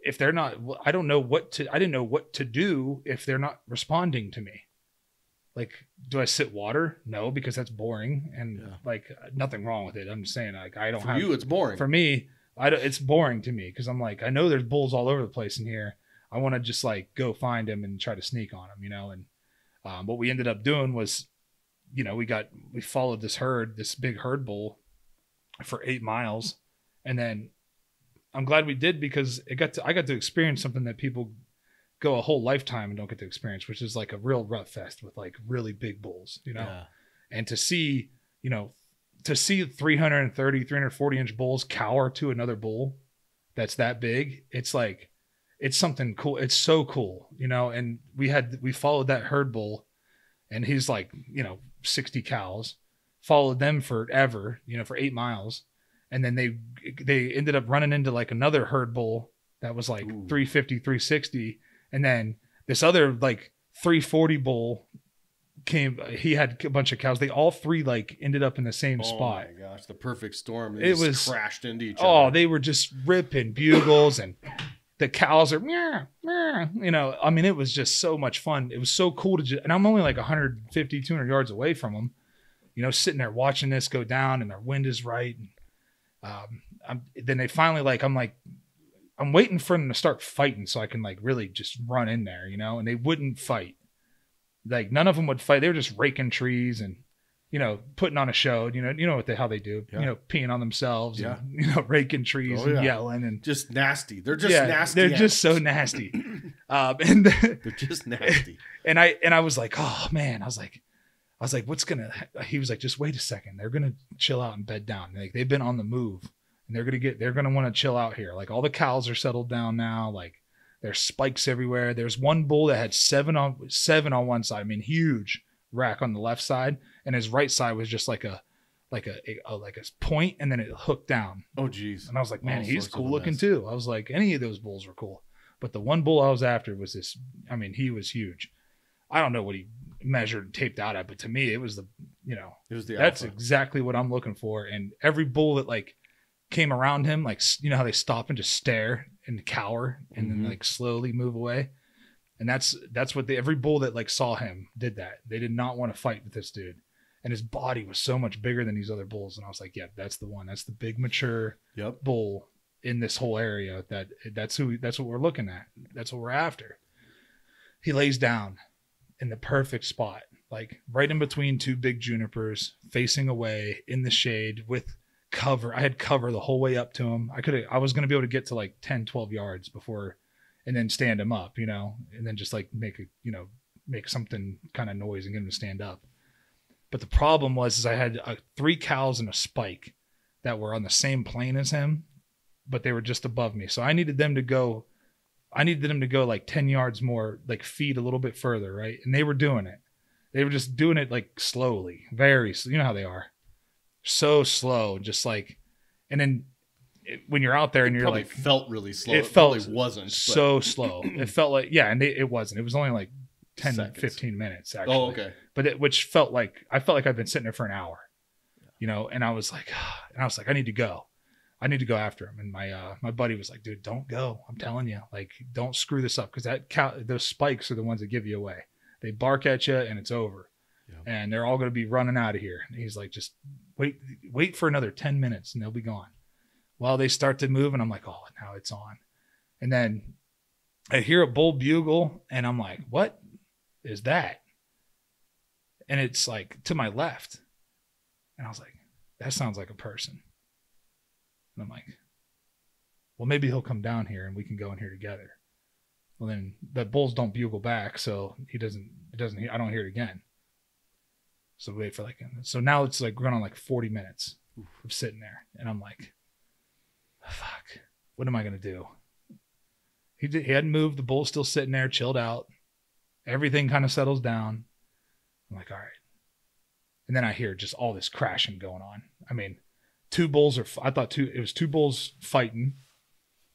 if they're not, I don't know what to, I didn't know what to do if they're not responding to me. Like, do I sit water? No, because that's boring, and Yeah. like nothing wrong with it. I'm just saying, like, I don't For have you, it's boring. for me, I don't, it's boring to me because I'm like, I know there's bulls all over the place in here. I want to just like go find him and try to sneak on him, you know. And um, what we ended up doing was, you know, we got we followed this herd, this big herd bull, for eight miles, and then I'm glad we did because it got to I got to experience something that people go a whole lifetime and don't get to experience, which is like a real rut fest with like really big bulls, you know? Yeah. and to see you know to see 330 340 inch bulls cower to another bull that's that big it's like it's something cool. It's so cool you know? And we had we followed that herd bull and he's like you know 60 cows followed them forever you know for eight miles and then they they ended up running into like another herd bull that was like Ooh. 350 360 and then this other like 340 bull came he had a bunch of cows they all three like ended up in the same spot. Oh spot my gosh, the perfect storm. It They just was- crashed into each oh other. Oh they were just ripping bugles and the cows are meow, meow, you know i mean it was just so much fun it was so cool to just and i'm only like 150 200 yards away from them you know sitting there watching this go down and their wind is right and um I'm, then they finally like i'm like I'm waiting for them to start fighting so I can like really just run in there, you know, and they wouldn't fight. Like none of them would fight. They were just raking trees and you know, putting on a show. You know, you know what the how they do. Yeah. You know, peeing on themselves. Yeah. And, you know, raking trees Oh, and yeah. yelling and Just nasty. They're just yeah, nasty. They're just so nasty. um, and They're just nasty. and I and I was like, oh man, I was like, I was like, what's gonna? He was like, just wait a second. They're gonna chill out and bed down. Like they've been on the move, and they're gonna get. They're gonna want to chill out here. Like all the cows are settled down now. Like there's spikes everywhere. There's one bull that had seven on seven on one side. I mean, huge rack on the left side, and his right side was just like a like a, a, like a point, and then it hooked down. Oh, jeez. And I was like, man, All he's cool looking mess. too. I was like, any of those bulls were cool. But the one bull I was after was this, I mean, he was huge. I don't know what he measured and taped out at, but to me, it was the, you know, It was the that's alpha. exactly what I'm looking for. And every bull that like came around him, like, you know how they stop and just stare and cower and Mhm. then like slowly move away. And that's, that's what the, every bull that like saw him did that. They did not want to fight with this dude. And his body was so much bigger than these other bulls. And I was like, yeah, that's the one. That's the big mature Yep. bull in this whole area that that's who that's what we're looking at that's what we're after he lays down in the perfect spot like right in between two big junipers facing away in the shade with cover. I had cover the whole way up to him i could i was going to be able to get to like 10 12 yards before and then stand him up you know and then just like make a you know make something kind of noise and get him to stand up. But the problem was is i had uh, three cows and a spike that were on the same plane as him but they were just above me. So I needed them to go, I needed them to go like 10 yards more, like feed a little bit further, right? And they were doing it. They were just doing it like slowly, very, s- you know how they are. So slow, just like, and then it, when you're out there and you're Probably like, felt really slow. it It, felt wasn't. but- so slow. It felt like, yeah, and it, it wasn't. It was only like 10, Seconds. 15 minutes oh, actually oh, okay. but it, which felt like I felt like I've been sitting there for an hour, you know, and I was like, and I was like, I need to go, I need to go after him. And my uh, my buddy was like, dude, don't go. I'm telling you, like, don't screw this up because that cow, those spikes are the ones that give you away. They bark at you and it's over, Yeah. and they're all going to be running out of here. And he's like, just wait, wait for another ten minutes and they'll be gone. Well, they start to move, and I'm like, oh, now it's on, and then I hear a bull bugle, and I'm like, what is that? and it's like to my left. And I was like, that sounds like a person. And I'm like, well, maybe he'll come down here and we can go in here together. Well, then the bulls don't bugle back, so he doesn't. It doesn't. I don't hear it again. So wait for like. So now it's like going on like 40 minutes of sitting there, and I'm like, fuck, what am I gonna do? He did, he hadn't moved. The bull's still sitting there, chilled out. Everything kind of settles down. I'm like, all right. And then I hear just all this crashing going on. I mean, two bulls are, I thought two, it was two bulls fighting.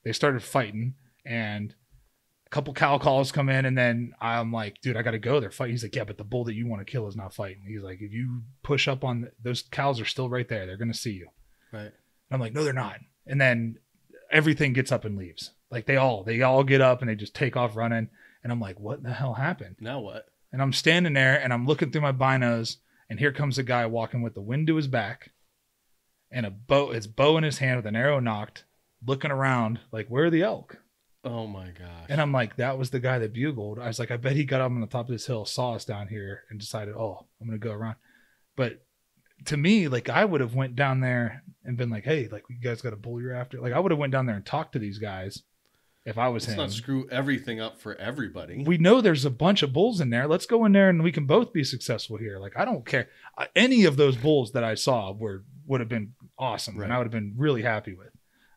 They started fighting and a couple cow calls come in. And then I'm like, dude, I got to go. They're fighting. He's like, yeah, but the bull that you want to kill is not fighting. He's like, if you push up on those cows are still right there. They're going to see you. Right. And I'm like, no, they're not. And then everything gets up and leaves. Like they all, they all get up and they just take off running. And I'm like, what the hell happened? Now what? And I'm standing there and I'm looking through my binos, and here comes a guy walking with the wind to his back and a bow, his bow in his hand with an arrow nocked, looking around like, where are the elk? Oh my gosh. And I'm like, that was the guy that bugled. I was like, I bet he got up on the top of this hill, saw us down here, and decided, oh, I'm gonna go around. But to me, like I would have went down there and been like, hey, like you guys got a bull you're after. Like I would have went down there and talked to these guys if I was Let's him not screw everything up for everybody. we know there's a bunch of bulls in there. Let's go in there and we can both be successful here. Like I don't care. Any of those bulls that I saw were would have been awesome, Right. and I would have been really happy with.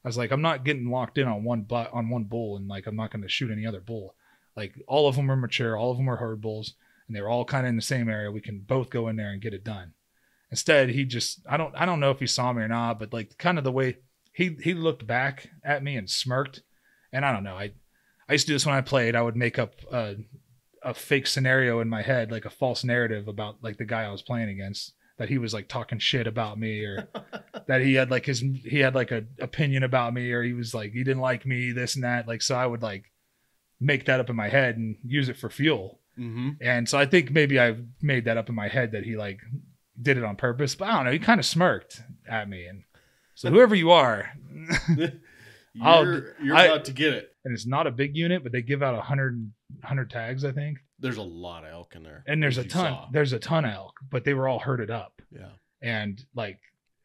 I was like, I'm not getting locked in on one but on one bull, and like I'm not going to shoot any other bull. Like all of them are mature, all of them are herd bulls, and they were all kind of in the same area. We can both go in there and get it done. Instead, he just I don't I don't know if he saw me or not, but like kind of the way he he looked back at me and smirked, and I don't know I I used to do this when I played. I would make up a, a fake scenario in my head, like a false narrative about like the guy I was playing against, that he was like talking shit about me, or that he had like his he had like a opinion about me, or he was like he didn't like me, this and that. Like so, I would like make that up in my head and use it for fuel. mm-hmm. And so I think maybe I made that up in my head that he like did it on purpose, but I don't know. He kind of smirked at me, and so whoever you are, You're, you're I- about to get it. and it's not a big unit, but they give out a hundred hundred tags, I think. There's a lot of elk in there. And there's a ton. saw. There's a ton of elk, but they were all herded up. Yeah. and like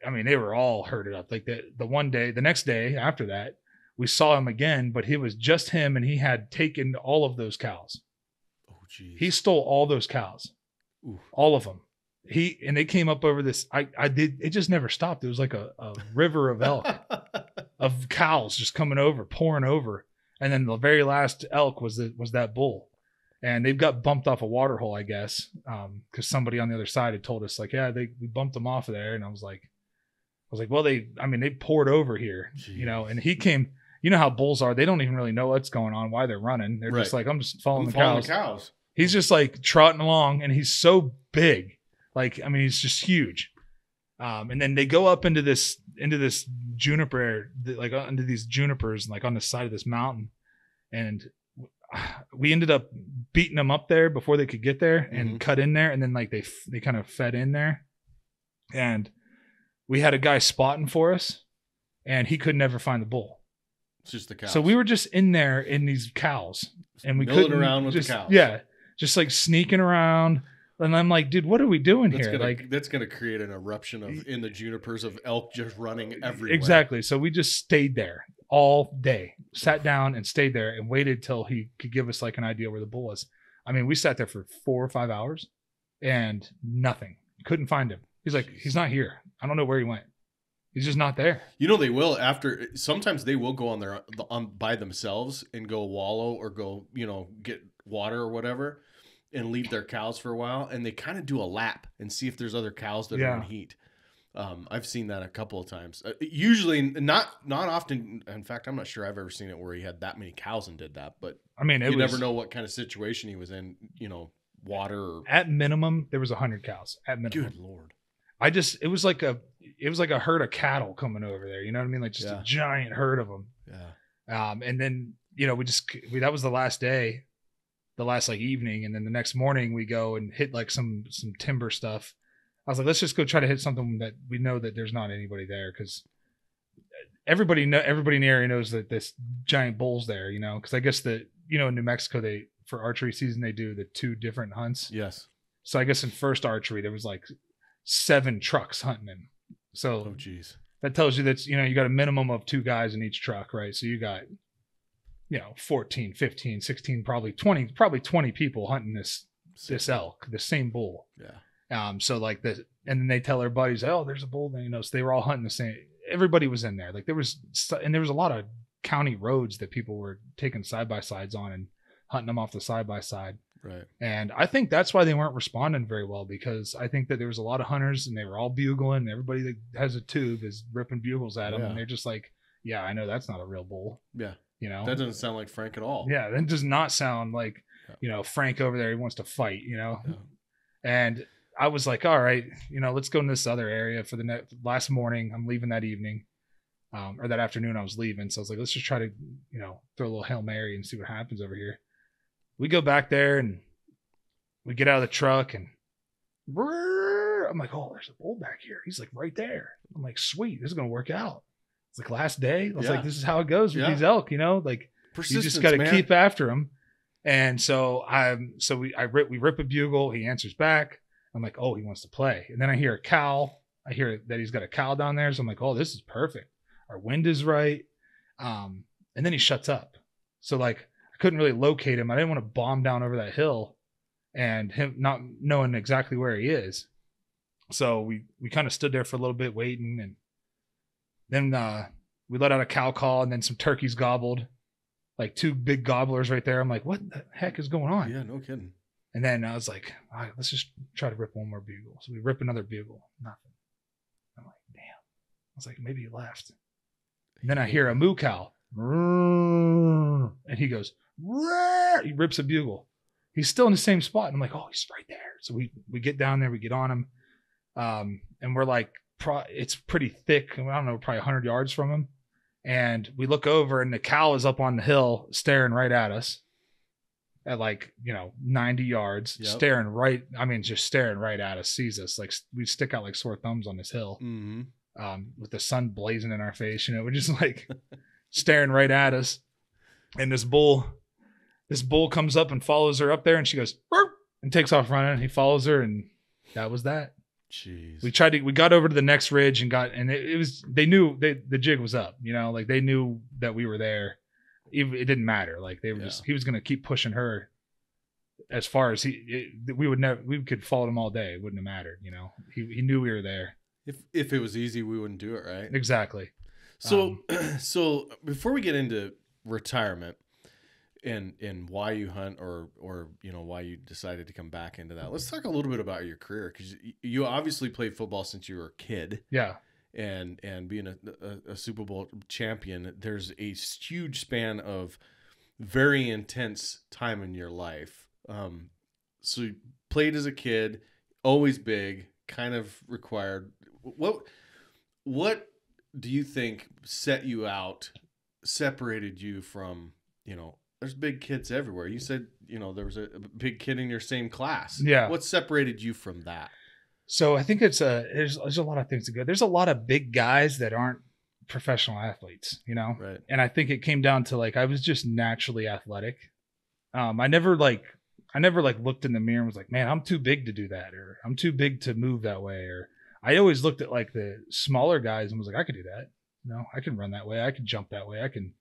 i mean they were all herded up like the the one day the next day after that we saw him again but he was just him and he had taken all of those cows Oh, geez. he stole all those cows Oof. all of them he and they came up over this i i did it just never stopped it was like a, a river of elk of cows just coming over pouring over and then the very last elk was the was that bull and they've got bumped off a water hole i guess because somebody on the other side had told us like yeah they we bumped them off of there. And i was like i was like well they i mean they poured over here you know. And he came you know how bulls are they don't even really know what's going on why they're running. They're just like i'm just following I'm the following cows. the cows. he's just like trotting along and he's so big. Like i mean he's just huge. Um and then they go up into this into this juniper like under these junipers like on the side of this mountain. And we ended up beating them up there before they could get there and Mhm. cut in there and then like they they kind of fed in there and we had a guy spotting for us and he could never find the bull It's just the cows. so we were just in there in these cows and we couldn't around with the cows. Yeah, just like sneaking around. And I'm like, dude, what are we doing that's here? gonna like, that's gonna create an eruption of in the junipers of elk just running everywhere. exactly. So we just stayed there all day, sat down and stayed there and waited till he could give us like an idea where the bull was. I mean, we sat there for four or five hours and nothing. Couldn't find him. He's like, he's not here. I don't know where he went. He's just not there. You know they will after. Sometimes they will go on their on by themselves and go wallow or go you know get water or whatever, and leave their cows for a while, and they kind of do a lap and see if there's other cows that are in heat. Um, I've seen that a couple of times. Uh, usually not not often. In fact, I'm not sure I've ever seen it where he had that many cows and did that. But I mean, it you was never know what kind of situation he was in. You know, water or at minimum there was a hundred cows at minimum. good lord. I just it was like a it was like a herd of cattle coming over there. You know what I mean? Like just Yeah. a giant herd of them. Yeah. Um, and then you know we just we, that was the last day, the last like evening, and then the next morning we go and hit like some some timber stuff. I was like, let's just go try to hit something that we know that there's not anybody there because everybody know everybody in the area knows that this giant bull's there. You know, because I guess that you know in New Mexico they for archery season they do the two different hunts. Yes. So I guess in first archery there was like seven trucks hunting him. So Oh jeez. that tells you that you know you got a minimum of two guys in each truck right so you got you know 14 15 16 probably 20 probably 20 people hunting this this elk the same bull Yeah. um so like the and then they tell their buddies oh there's a bull there you know so they were all hunting the same everybody was in there like there was and there was a lot of county roads that people were taking side by sides on and hunting them off the side by side Right. and I think that's why they weren't responding very well because I think that there was a lot of hunters and they were all bugling. And everybody that has a tube is ripping bugles at them, Yeah. and they're just like, "Yeah, I know that's not a real bull." Yeah. You know, That doesn't sound like Frank at all. yeah, that does not sound like Yeah. you know Frank over there. He wants to fight, you know. Yeah. And I was like, "All right, you know, let's go in this other area for the next last morning. I'm leaving that evening." Um, or that afternoon I was leaving. So I was like, let's just try to, you know, throw a little Hail Mary and see what happens over here. We go back there and we get out of the truck and I'm like, oh, there's a bull back here. He's like right there. I'm like, sweet, this is gonna work out. It's like last day. I was Yeah. like, this is how it goes with Yeah. these elk, you know, like you just got to keep after him. And so I'm so we I rip we rip a bugle. He answers back. I'm like, oh, he wants to play. And then I hear a cow. I hear that he's got a cow down there. So I'm like, oh, this is perfect. Our wind is right. Um, and then he shuts up. So like I couldn't really locate him. I didn't want to bomb down over that hill and him not knowing exactly where he is. So we we kind of stood there for a little bit waiting and then uh we let out a cow call and then some turkeys gobbled like two big gobblers right there. I'm like, what the heck is going on? Yeah, no kidding. And then I was like, all right, let's just try to rip one more bugle. So we rip another bugle. Nothing. I'm like, damn. I was like, maybe he left. And then I hear a moo cow. And he goes, "Roar." he rips a bugle. He's still in the same spot. And I'm like, oh, he's right there. So we we get down there, we get on him. Um, and we're like, pro- it's pretty thick. I don't know, probably 100 yards from him. And we look over, and the cow is up on the hill staring right at us at like, you know, 90 yards, Yep. staring right. I mean, just staring right at us, sees us. Like, we stick out like sore thumbs on this hill Mm-hmm. um, with the sun blazing in our face. You know, we're just like, staring right at us. And this bull, this bull comes up and follows her up there, and she goes and takes off running. He follows her, and that was that. Jeez. We tried to, we got over to the next ridge and got, and it, it was they knew they, the jig was up. You know, like they knew that we were there. Even it didn't matter. Like they were Yeah. just he was gonna keep pushing her as far as he it, we would never we could follow him all day. It wouldn't have mattered. You know, he he knew we were there. if if it was easy, we wouldn't do it, right? Exactly. So, Um, so before we get into retirement and and why you hunt or or you know why you decided to come back into that, let's talk a little bit about your career because you obviously played football since you were a kid, Yeah. and and being a, a, a Super Bowl champion, there's a huge span of very intense time in your life. Um, so you played as a kid, always big, kind of required. What what do you think set you out, separated you from you know? There's big kids everywhere. You said you know there was a, big kid in your same class. Yeah. What separated you from that? So I think it's a there's there's a lot of things to go. There's a lot of big guys that aren't professional athletes. You know. Right. and I think it came down to like I was just naturally athletic. Um, I never like I never like looked in the mirror and was like, man, I'm too big to do that, or I'm too big to move that way, or I always looked at like the smaller guys and was like, I could do that. You know, I can run that way, I can jump that way, I can,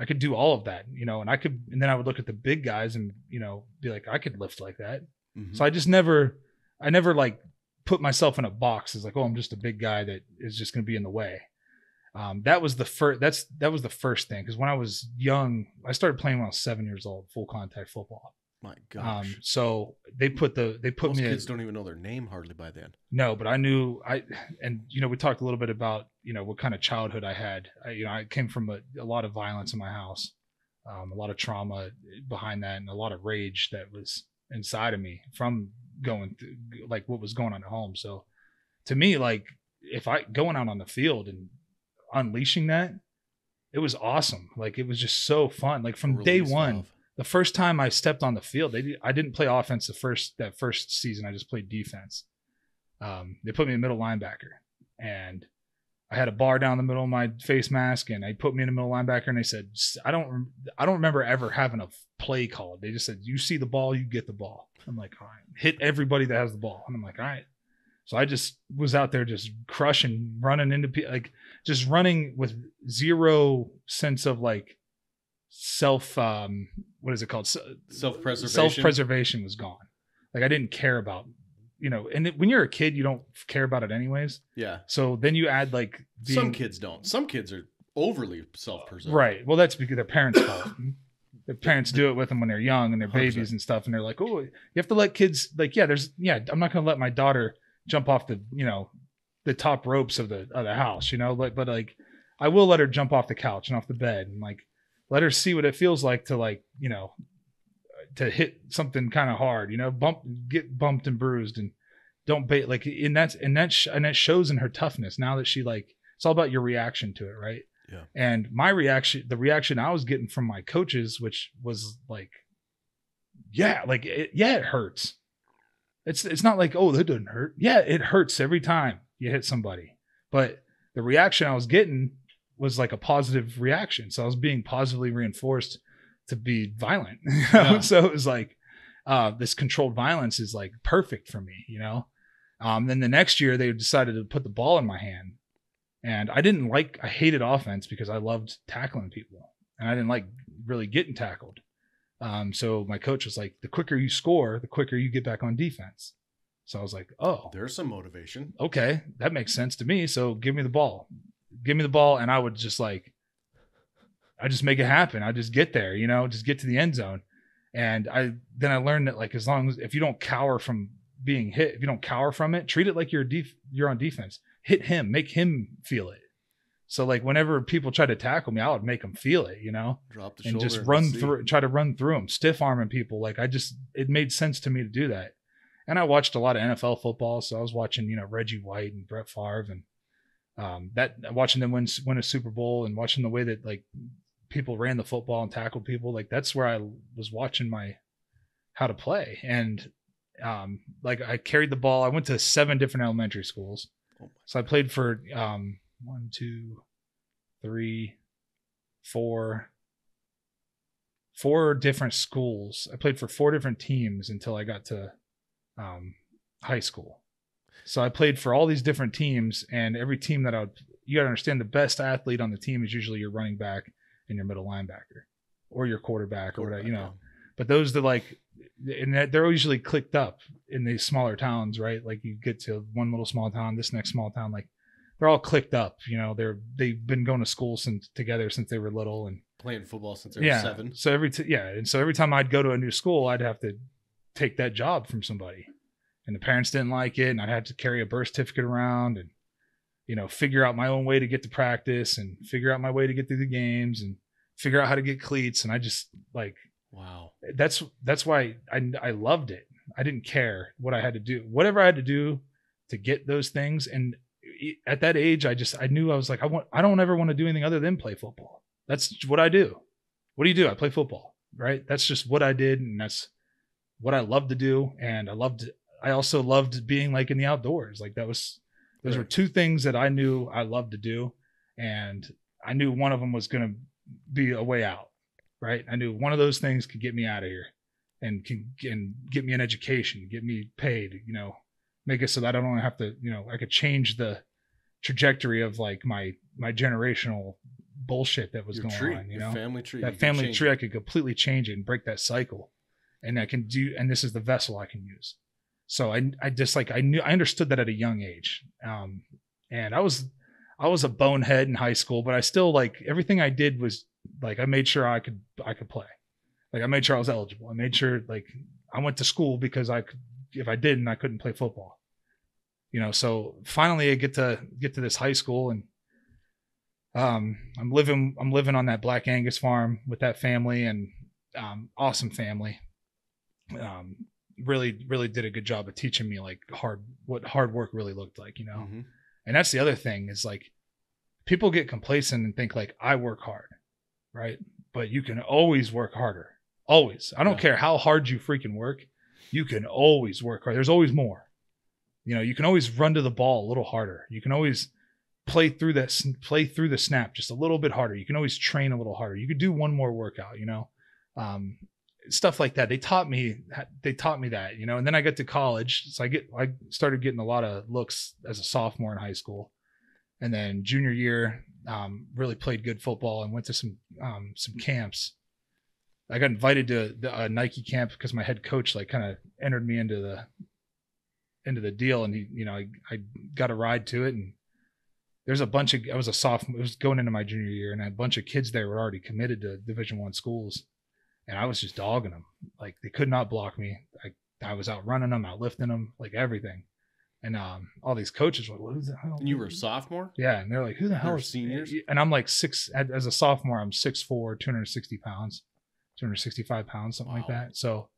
I could do all of that. You know, and I could, and then I would look at the big guys and you know be like, I could lift like that. Mhm. So I just never, I never like put myself in a box as like, oh, I'm just a big guy that is just going to be in the way. Um, that was the first. That's that was the first thing because when I was young, I started playing when I was seven years old, full contact football. My gosh. Um, so they put the they put Most me kids don't even know their name hardly by then. no, but I knew I and you know we talked a little bit about you know what kind of childhood I had. I, you know I came from a, a lot of violence in my house, um, a lot of trauma behind that, and a lot of rage that was inside of me from going through like what was going on at home. So to me, like if I going out on the field and unleashing that, it was awesome. Like it was just so fun. Like from day one, valve. The first time I stepped on the field, they I didn't play offense the first that first season. I just played defense. Um, they put me in middle linebacker, and I had a bar down the middle of my face mask, and they put me in the middle linebacker, and they said, I don't, I don't remember ever having a play called. They just said, you see the ball, you get the ball. I'm like, all right, hit everybody that has the ball, and I'm like, all right. So I just was out there just crushing, running into like just running with zero sense of like self, um, what is it called? Self-preservation. self-preservation was gone like i didn't care about you know and it, when you're a kid you don't care about it anyways Yeah. so then you add like being, Some kids don't. Some kids are overly self-preserved. right well that's because their parents fault their parents do it with them when they're young and they're 100%. babies and stuff and they're like oh you have to let kids like yeah there's yeah i'm not gonna let my daughter jump off the you know the top ropes of the of the house you know but but like i will let her jump off the couch and off the bed and like let her see what it feels like to like you know to hit something kind of hard you know bump get bumped and bruised and don't bait like and that's and that sh- and that shows in her toughness now that she like it's all about your reaction to it right? Yeah. and my reaction the reaction i was getting from my coaches which was like yeah like it, yeah it hurts. It's it's not like oh that doesn't hurt. Yeah it hurts every time you hit somebody. But the reaction i was getting was like a positive reaction so i was being positively reinforced to be violent you know? Yeah. so it was like uh this controlled violence is like perfect for me you know um then the next year they decided to put the ball in my hand and i didn't like i hated offense because i loved tackling people and i didn't like really getting tackled um so my coach was like the quicker you score the quicker you get back on defense so i was like oh There's some motivation. okay, that makes sense to me. So give me the ball. Give me the ball. And I would just like, I just make it happen. I just get there, you know, just get to the end zone. And I, then I learned that like, as long as, if you don't cower from being hit, if you don't cower from it, treat it like you're def- you're on defense, hit him, make him feel it. So like whenever people try to tackle me, I would make them feel it, you know, Drop the and shoulder. just run through, try to run through them, stiff arming people. Like I just, it made sense to me to do that. And I watched a lot of NFL football, so I was watching, you know, Reggie White and Brett Favre, and um, that watching them win win a Super Bowl and watching the way that like people ran the football and tackled people. Like that's where I was watching my how to play, and um, like I carried the ball. I went to seven different elementary schools, Oh so I played for um, one, two, three, for four different schools. I played for four different teams until I got to um, high school. So I played for all these different teams, and every team that I would, you got to understand the best athlete on the team is usually your running back and your middle linebacker or your quarterback, or whatever, you know. But those that like, and they're usually clicked up in these smaller towns, right? Like you get to one little small town, this next small town, like they're all clicked up. You know, they're they've been going to school since together since they were little, and playing football since they were yeah. seven. So every t- yeah, and so every time I'd go to a new school, I'd have to take that job from somebody, and the parents didn't like it, and I'd have to carry a birth certificate around and you know figure out my own way to get to practice and figure out my way to get through the games and figure out how to get cleats, and I just like Wow. that's that's why I I loved it. I didn't care what I had to do, whatever I had to do to get those things. And at that age, I just I knew I was like I want I don't ever want to do anything other than play football. That's what I do. What do you do? I play football, right? That's just what I did, and that's what I love to do. And I loved. I also loved being like in the outdoors. Like that was those were two things that I knew I loved to do, and I knew one of them was going to be a way out right? I knew one of those things could get me out of here and can and get me an education, get me paid, you know, make it so that I don't have to, you know, I could change the trajectory of like my my generational bullshit that was Your going tree, on, you know. family tree. that family tree it. I could completely change it and break that cycle. And I can do and this is the vessel I can use. So I I just like I knew I understood that at a young age. Um and I was I was a bonehead in high school, but I still like everything I did was like I made sure I could I could play. Like I made sure I was eligible. I made sure like I went to school because I could if I didn't I couldn't play football. You know, so finally I get to get to this high school and um I'm living I'm living on that Black Angus farm with that family and um awesome family. Um really really did a good job of teaching me like hard what hard work really looked like, you know. Mhm. And that's the other thing is like people get complacent and think like I work hard, right? But you can always work harder. Always. I don't Yeah. care how hard you freaking work. You can always work hard. There's always more. You know, you can always run to the ball a little harder. You can always play through that play through the snap just a little bit harder. You can always train a little harder. You could do one more workout, you know. Um stuff like that. They taught me they taught me that, you know. And then I got to college, so I get I started getting a lot of looks as a sophomore in high school. And then junior year, um, really played good football and went to some um, some camps. I got invited to the, a Nike camp because my head coach like kind of entered me into the into the deal, and he, you know, I, I got a ride to it, and there's a bunch of I was a sophomore, it was going into my junior year, and a bunch of kids there were already committed to Division One schools, and I was just dogging them, like they could not block me. I I was out running them, out lifting them, like everything, and um, all these coaches were like, "What the hell?" And you were a sophomore? Yeah, and they're like, "Who the hell is seniors? And I'm like six as a sophomore. I'm 6'4", 260 pounds, two hundred sixty five pounds, something like that. So,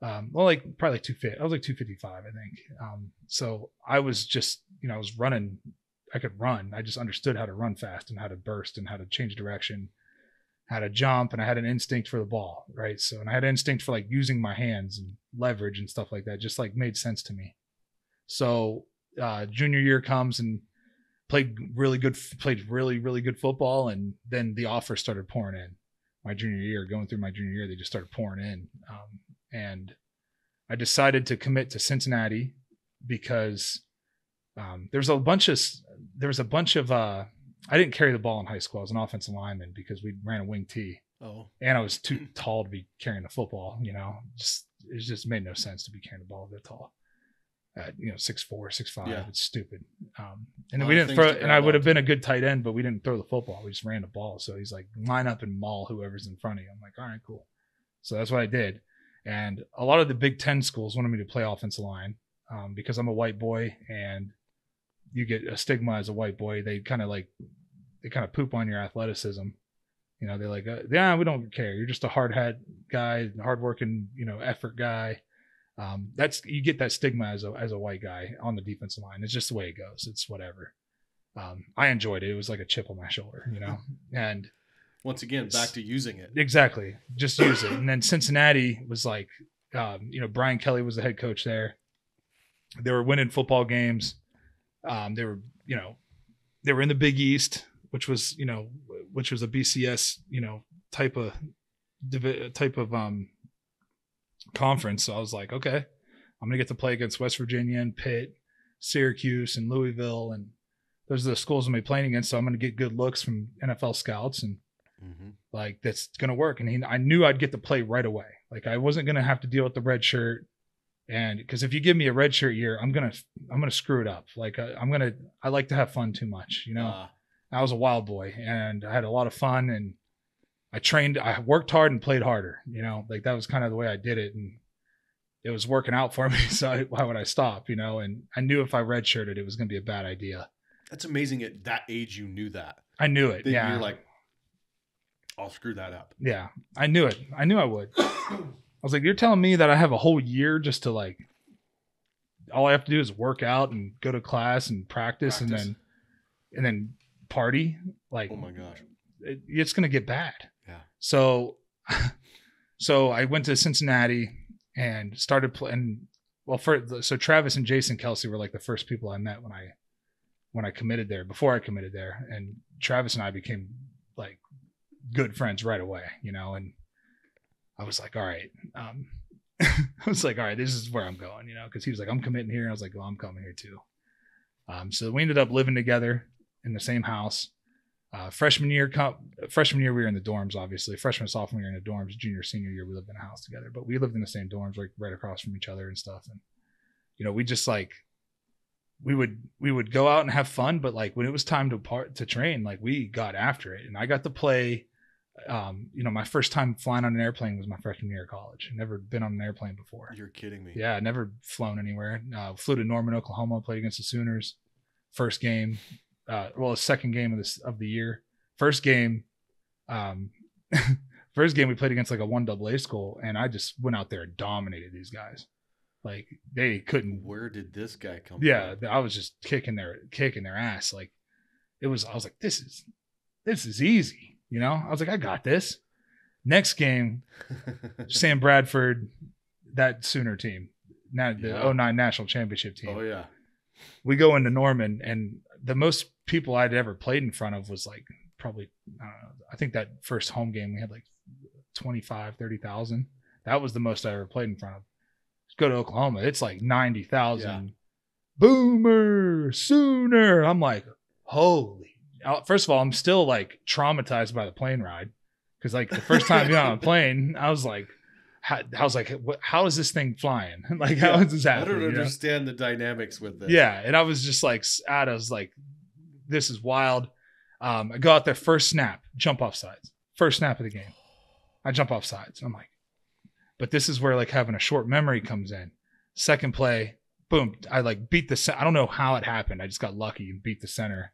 um, well, like probably like two fit. I was like two fifty five, I think. Um, so I was just, you know, I was running. I could run. I just understood how to run fast and how to burst and how to change direction, how a jump, and I had an instinct for the ball, right? So, and I had an instinct for like using my hands and leverage and stuff like that. Just like made sense to me. So, uh, junior year comes and played really good played really really good football and then the offers started pouring in my junior year going through my junior year they just started pouring in um, and i decided to commit to cincinnati because um, there's a bunch of there was a bunch of uh, i didn't carry the ball in high school. I was an offensive lineman because we ran a wing t. Oh, and i was too tall to be carrying the football you know? Just it just made no sense to be carrying the ball that tall. At you know six four six five Yeah. it's stupid. Um and we didn't throw and i would have been a good tight end but we didn't throw the football. We just ran the ball. So he's like line up and maul whoever's in front of you. I'm like all right cool. So that's what i did. And a lot of the big 10 schools wanted me to play offensive line um, because i'm a white boy and you get a stigma as a white boy they kind of like they kind of poop on your athleticism you know they're like uh, yeah we don't care you're just a hard head guy hardworking you know effort guy um, that's you get that stigma as a as a white guy on the defensive line. It's just the way it goes. It's whatever. Um, I enjoyed it. It was like a chip on my shoulder, you know. And once again, back to using it. exactly, just use it. And then Cincinnati was like, um, you know, Brian Kelly was the head coach there. They were winning football games. Um, they were, you know, they were in the Big East, which was, you know, which was a BCS, you know, type of divi- type of um conference. So I was like, okay, I'm gonna get to play against West Virginia and Pitt, Syracuse and Louisville, and those are the schools I'm gonna be playing against. So I'm gonna get good looks from NFL scouts and Mm-hmm. like that's gonna work. And he, I knew I'd get to play right away. Like I wasn't gonna have to deal with the red shirt, and because if you give me a red shirt year, I'm gonna I'm gonna screw it up. Like I, I'm gonna I like to have fun too much, you know. Uh, I was a wild boy and I had a lot of fun and I trained, I worked hard and played harder, you know, like that was kind of the way I did it. And it was working out for me. So I, why would I stop, you know? And I knew if I redshirted, it was going to be a bad idea. that's amazing. At that age, you knew that. I knew it. Then yeah. you're like, I'll screw that up. yeah. I knew it. I knew I would. I was like, you're telling me that I have a whole year just to like, all I have to do is work out and go to class and practice, and then, and then party. Like, Oh my gosh. it, it's going to get bad. Yeah. So, so I went to Cincinnati and started playing. Well, for so Travis and Jason Kelce were like the first people I met when I when I committed there. Before I committed there, and Travis and I became like good friends right away. You know, and I was like, all right. Um, I was like, all right, this is where I'm going. You know, because he was like, I'm committing here, and I was like, well, I'm coming here too. Um, so we ended up living together in the same house. Uh, freshman year, freshman year we were in the dorms. Obviously, freshman, sophomore year in the dorms. Junior, senior year we lived in a house together, but we lived in the same dorms, like right across from each other and stuff. And you know, we just like we would we would go out and have fun, but like when it was time to part to train, like we got after it. And I got to play. Um, you know, my first time flying on an airplane was my freshman year of college. Never been on an airplane before. You're kidding me. Yeah, never flown anywhere. Uh, flew to Norman, Oklahoma, played against the Sooners. First game, uh, well, second game of this of the year. First game, um, first game we played against like a one double A school, and I just went out there and dominated these guys. Like they couldn't. Where did this guy come from? Yeah, from? I was just kicking their kicking their ass. Like it was. I was like, this is this is easy. You know, I was like, I got this. Next game, Sam Bradford, that Sooner team, now the Yeah. 09 national championship team. oh yeah. We go into Norman, and the most people I'd ever played in front of was like probably, I know, I think that first home game we had like 25, 30,000. That was the most I ever played in front of. Go to Oklahoma, it's like 90,000. Boomer, Sooner. I'm like, holy. First of all, I'm still like traumatized by the plane ride because like the first time you know on a plane, I was like, how, I was like, what, how is this thing flying? like, how Yeah, is this I happening? don't you know? understand the dynamics with this. Yeah, and I was just like, I was like, this is wild. Um, I go out there first snap, jump off sides. First snap of the game, I jump off sides. I'm like, but this is where like having a short memory comes in. Second play, boom, I like beat the. I don't know how it happened. I just got lucky and beat the center.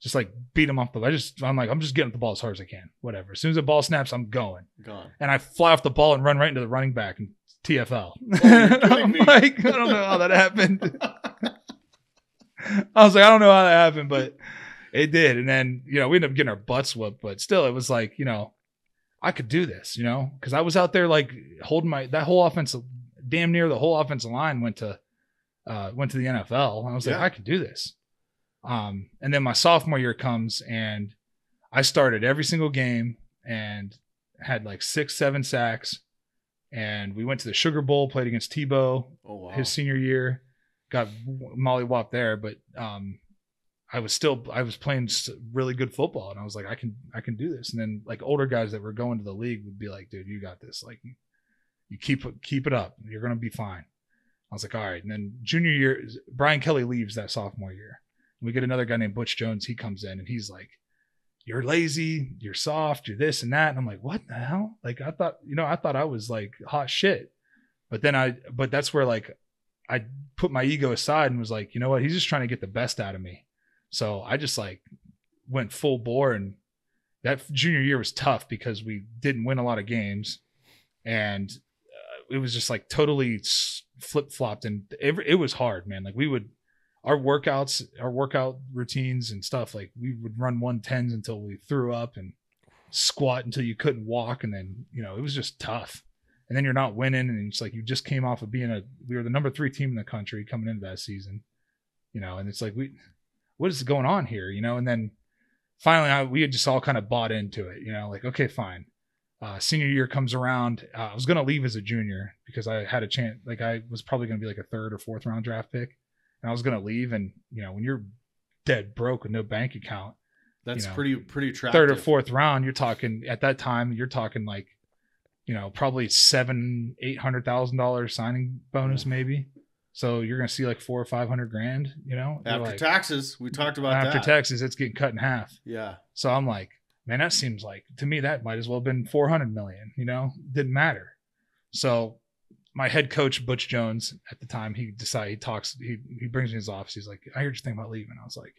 Just like beat him off the. I just I'm like I'm just getting the ball as hard as I can. Whatever. As soon as the ball snaps, I'm going Gone. and I fly off the ball and run right into the running back and TFL. Oh, I'm me. like, I don't know how that happened. I was like, I don't know how that happened, but it did. And then, you know, we ended up getting our butts whooped, but still, it was like, you know, I could do this, you know, because I was out there like holding my that whole offensive, damn near the whole offensive line went to, uh, went to the NFL. And I was like, I could do this. Um, and then my sophomore year comes and I started every single game and had like six, seven sacks. And we went to the Sugar Bowl, played against Tebow Oh wow. his senior year. Got Molly mollywopped there, but um, I was still I was playing s- really good football, and I was like, I can I can do this. And then like older guys that were going to the league would be like, dude, you got this. Like, you, you keep keep it up. You're gonna be fine. I was like, all right. And then junior year, Brian Kelly leaves that sophomore year. We get another guy named Butch Jones. He comes in and he's like, you're lazy, you're soft, you're this and that. And I'm like, what the hell? Like, I thought, you know, I thought I was like hot shit. But then I, but that's where like I put my ego aside and was like, you know what? He's just trying to get the best out of me. So I just like went full bore. And that junior year was tough because we didn't win a lot of games. And uh, it was just like totally flip flopped. And it, it was hard, man. Like we would, our workouts, our workout routines and stuff, like we would run 110s until we threw up and squat until you couldn't walk. And then, you know, it was just tough. And then you're not winning. And it's like you just came off of being a, we were the number three team in the country coming into that season, you know, and it's like, we, what is going on here? You know, and then finally, I, we had just all kind of bought into it. You know, like okay, fine. Uh, senior year comes around. Uh, I was gonna leave as a junior because I had a chance. Like I was probably gonna be like a third or fourth round draft pick, and I was gonna leave. And you know, when you're dead broke with no bank account, That's you know, pretty pretty attractive. third or fourth round, you're talking at that time, you're talking like, you know, probably seven, eight hundred thousand dollars signing bonus, maybe. So you're gonna see like four or five hundred grand, you know, After like- taxes, we talked about after that. taxes, it's getting cut in half. yeah. So I'm like, man, that seems like to me that might as well have been 400 million. You know, didn't matter. So my head coach Butch Jones at the time, he decided he talks, he he brings me his office. He's like, I heard you think about leaving. I was like,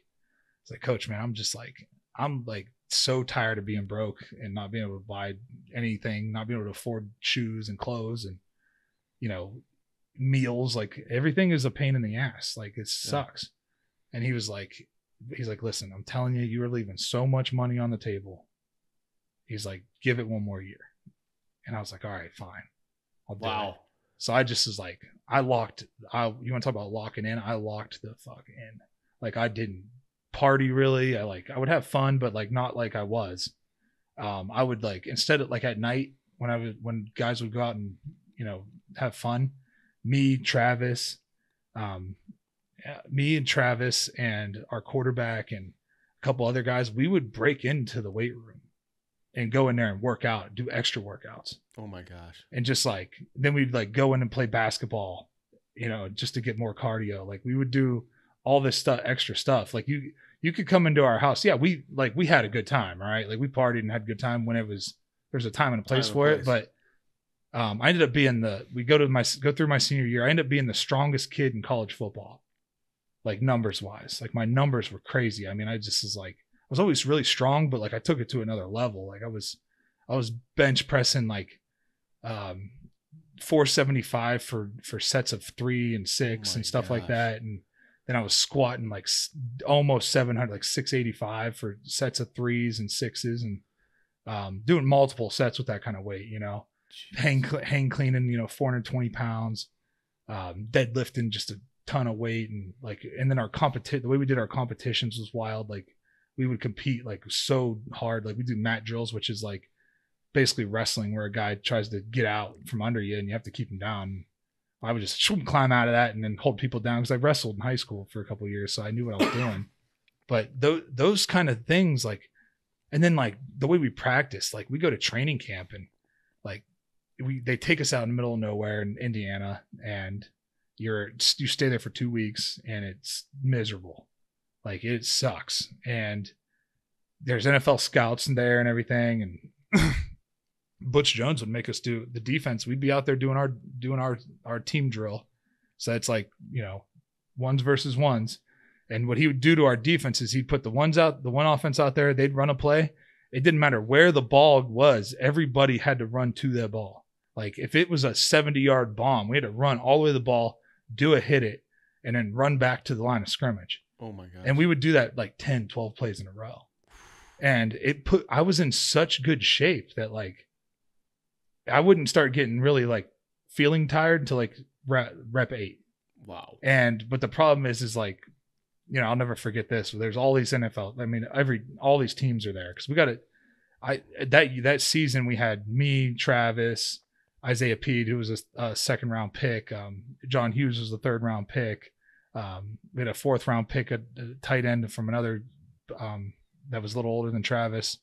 it's like, Coach, man, I'm just like, I'm like so tired of being broke and not being able to buy anything, not being able to afford shoes and clothes and you know meals. Like everything is a pain in the ass. Like it sucks. And he was like, he's like, listen, I'm telling you, you are leaving so much money on the table. He's like, give it one more year. And I was like, all right, fine. I'll do it. So I just was like, I locked. I you want to talk about locking in? I locked the fuck in. Like I didn't party really. I like I would have fun, but like not like I was. Um, I would like instead of like at night when I would when guys would go out and you know have fun. Me, Travis, um, me and Travis and our quarterback and a couple other guys, we would break into the weight room and go in there and work out, do extra workouts Oh my gosh. and just like then we'd like go in and play basketball you know just to get more cardio. Like we would do all this stuff extra stuff. Like you you could come into our house. Yeah we like we had a good time all right? Like we partied and had a good time when it was there's a time and a place Time for it. place. but um i ended up being the we go to my go through my senior year i ended up being the strongest kid in college football like numbers wise. Like my numbers were crazy. I mean i just was like i was always really strong but like i took it to another level. Like i was i was bench pressing like um 475 for for sets of three and six Oh and stuff like that. And then i was squatting like almost 700 like 685 for sets of threes and sixes and um doing multiple sets with that kind of weight you know? Hang hang cleaning you know 420 pounds um deadlifting just a ton of weight and like and then our competition the way we did our competitions was wild. Like we would compete like so hard. Like we do mat drills which is like basically wrestling where a guy tries to get out from under you and you have to keep him down i would just climb out of that and then hold people down because i wrestled in high school for a couple of years so i knew what i was doing but those those kind of things like and then like the way we practice like we go to training camp and like we they take us out in the middle of nowhere in Indiana and you're you stay there for 2 weeks and it's miserable. Like it sucks. And there's NFL scouts in there and everything and Butch Jones would make us do the defense. We'd be out there doing our doing our our team drill. So it's like, you know, ones versus ones. And what he would do to our defense is he'd put the ones out, the one offense out there, they'd run a play. It didn't matter where the ball was, everybody had to run to that ball. Like if it was a 70 yard bomb, we had to run all the way to the ball, do a hit it, and then run back to the line of scrimmage. Oh my god. And we would do that like 10, 12 plays in a row. And it put, I was in such good shape that like I wouldn't start getting really like feeling tired until like rep, rep eight. wow. And but the problem is, is like, you know, I'll never forget this. There's all these NFL. I mean, every all these teams are there because we got it. I that that season we had me, Travis, Isaiah Pead, who was a, a second round pick. Um, John Hughes was the third round pick. Um, we had a fourth round pick, a, a tight end from another um, that was a little older than Travis.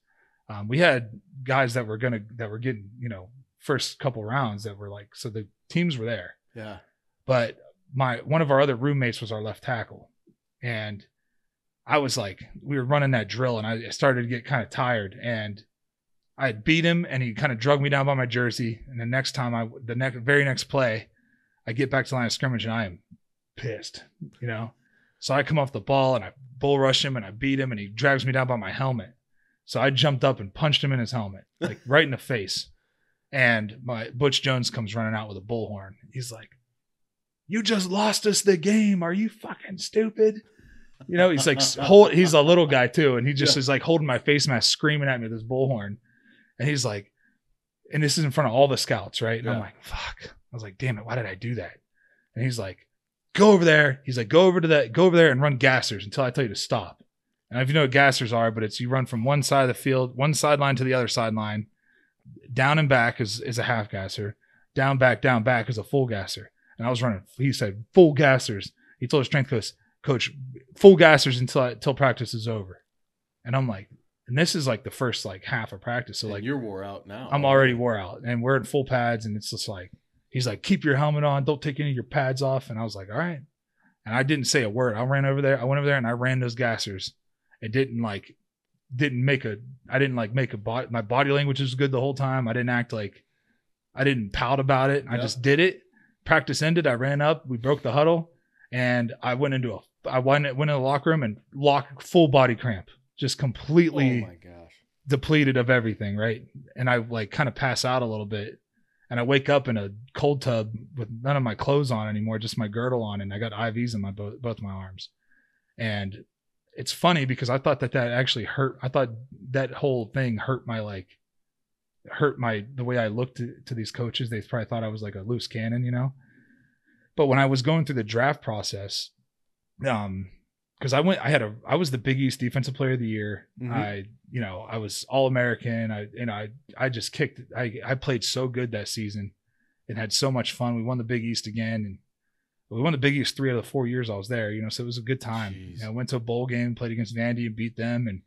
Um, we had guys that were gonna that were getting you know first couple rounds that were like so the teams were there. Yeah. but my one of our other roommates was our left tackle. And i was like we were running that drill and i started to get kind of tired. And i beat him and he kind of drug me down by my jersey. And the next time i the next very next play i get back to the line of scrimmage and i am pissed you know? So i come off the ball and i bull rush him and i beat him and he drags me down by my helmet. So i jumped up and punched him in his helmet like right in the face and my butch jones comes running out with a bullhorn he's like you just lost us the game. Are you fucking stupid? You know, he's like hold he's a little guy too, and he just Yeah. is like holding my face mask, screaming at me with his bullhorn. And he's like, and this is in front of all the scouts, right? And I'm like, fuck. I was like, damn it, why did I do that? And he's like, go over there. He's like, go over to that, go over there and run gassers until I tell you to stop. And if you know what gassers are, but it's you run from one side of the field, one sideline to the other sideline, down and back is, is a half gasser, down, back, down, back is a full gasser. And I was running, he said, full gassers. He told his strength coach, coach, full gassers until until practice is over. And I'm like, and this is like the first like half of practice. So And like you're wore out now. I'm already wore out and we're in full pads and it's just like he's like, keep your helmet on, don't take any of your pads off. And I was like, all right. And I didn't say a word. I ran over there. I went over there and I ran those gassers. It didn't like didn't make a I didn't like make a body my body language was good the whole time. I didn't act like I didn't pout about it. I Yeah. just did it. Practice ended. I ran up. We broke the huddle, and I went into a. I went went in the locker room and lock full body cramp, just Oh completely my gosh. depleted of everything, right? And I like kind of pass out a little bit, and I wake up in a cold tub with none of my clothes on anymore, just my girdle on, and I got IVs in my both both my arms, and it's funny because I thought that that actually hurt. I thought that whole thing hurt my like hurt my the way I looked to, to these coaches. They probably thought I was like a loose cannon, you know. But when I was going through the draft process, um, because I went, I had a, I was the Big East Defensive Player of the Year. Mhm. I, you know, I was All American. I, you know, I, I just kicked. I, I played so good that season, and had so much fun. We won the Big East again, and we won the Big East three out of the four years I was there. You know, so it was a good time. Jeez. You know, I went to a bowl game, played against Vandy, and beat them, and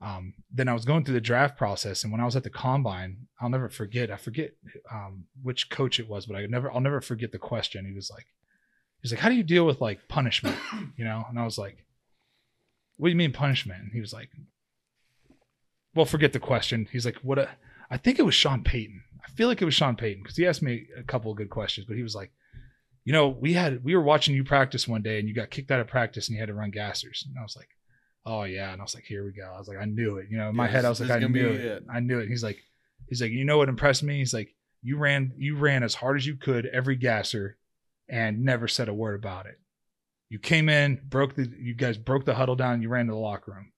um, then I was going through the draft process, and when I was at the combine, I'll never forget. I forget um, which coach it was, but I never, I'll never forget the question. He was like, he's like, "How do you deal with like punishment?" You know, and I was like, "What do you mean punishment?" And he was like, "Well, forget the question." He's like, "What?" A, I think it was Sean Payton. I feel like it was Sean Payton because he asked me a couple of good questions, but he was like, "You know, we had we were watching you practice one day, and you got kicked out of practice, and you had to run gassers." And I was like, "Oh yeah," and I was like, "Here we go." I was like, "I knew it." You know, in my head, I was like, "I knew it. it. I knew it." He's like, "He's like, you know what impressed me?" He's like, "You ran you ran as hard as you could every gasser, and never said a word about it." You came in, broke the you guys broke the huddle down, you ran to the locker room.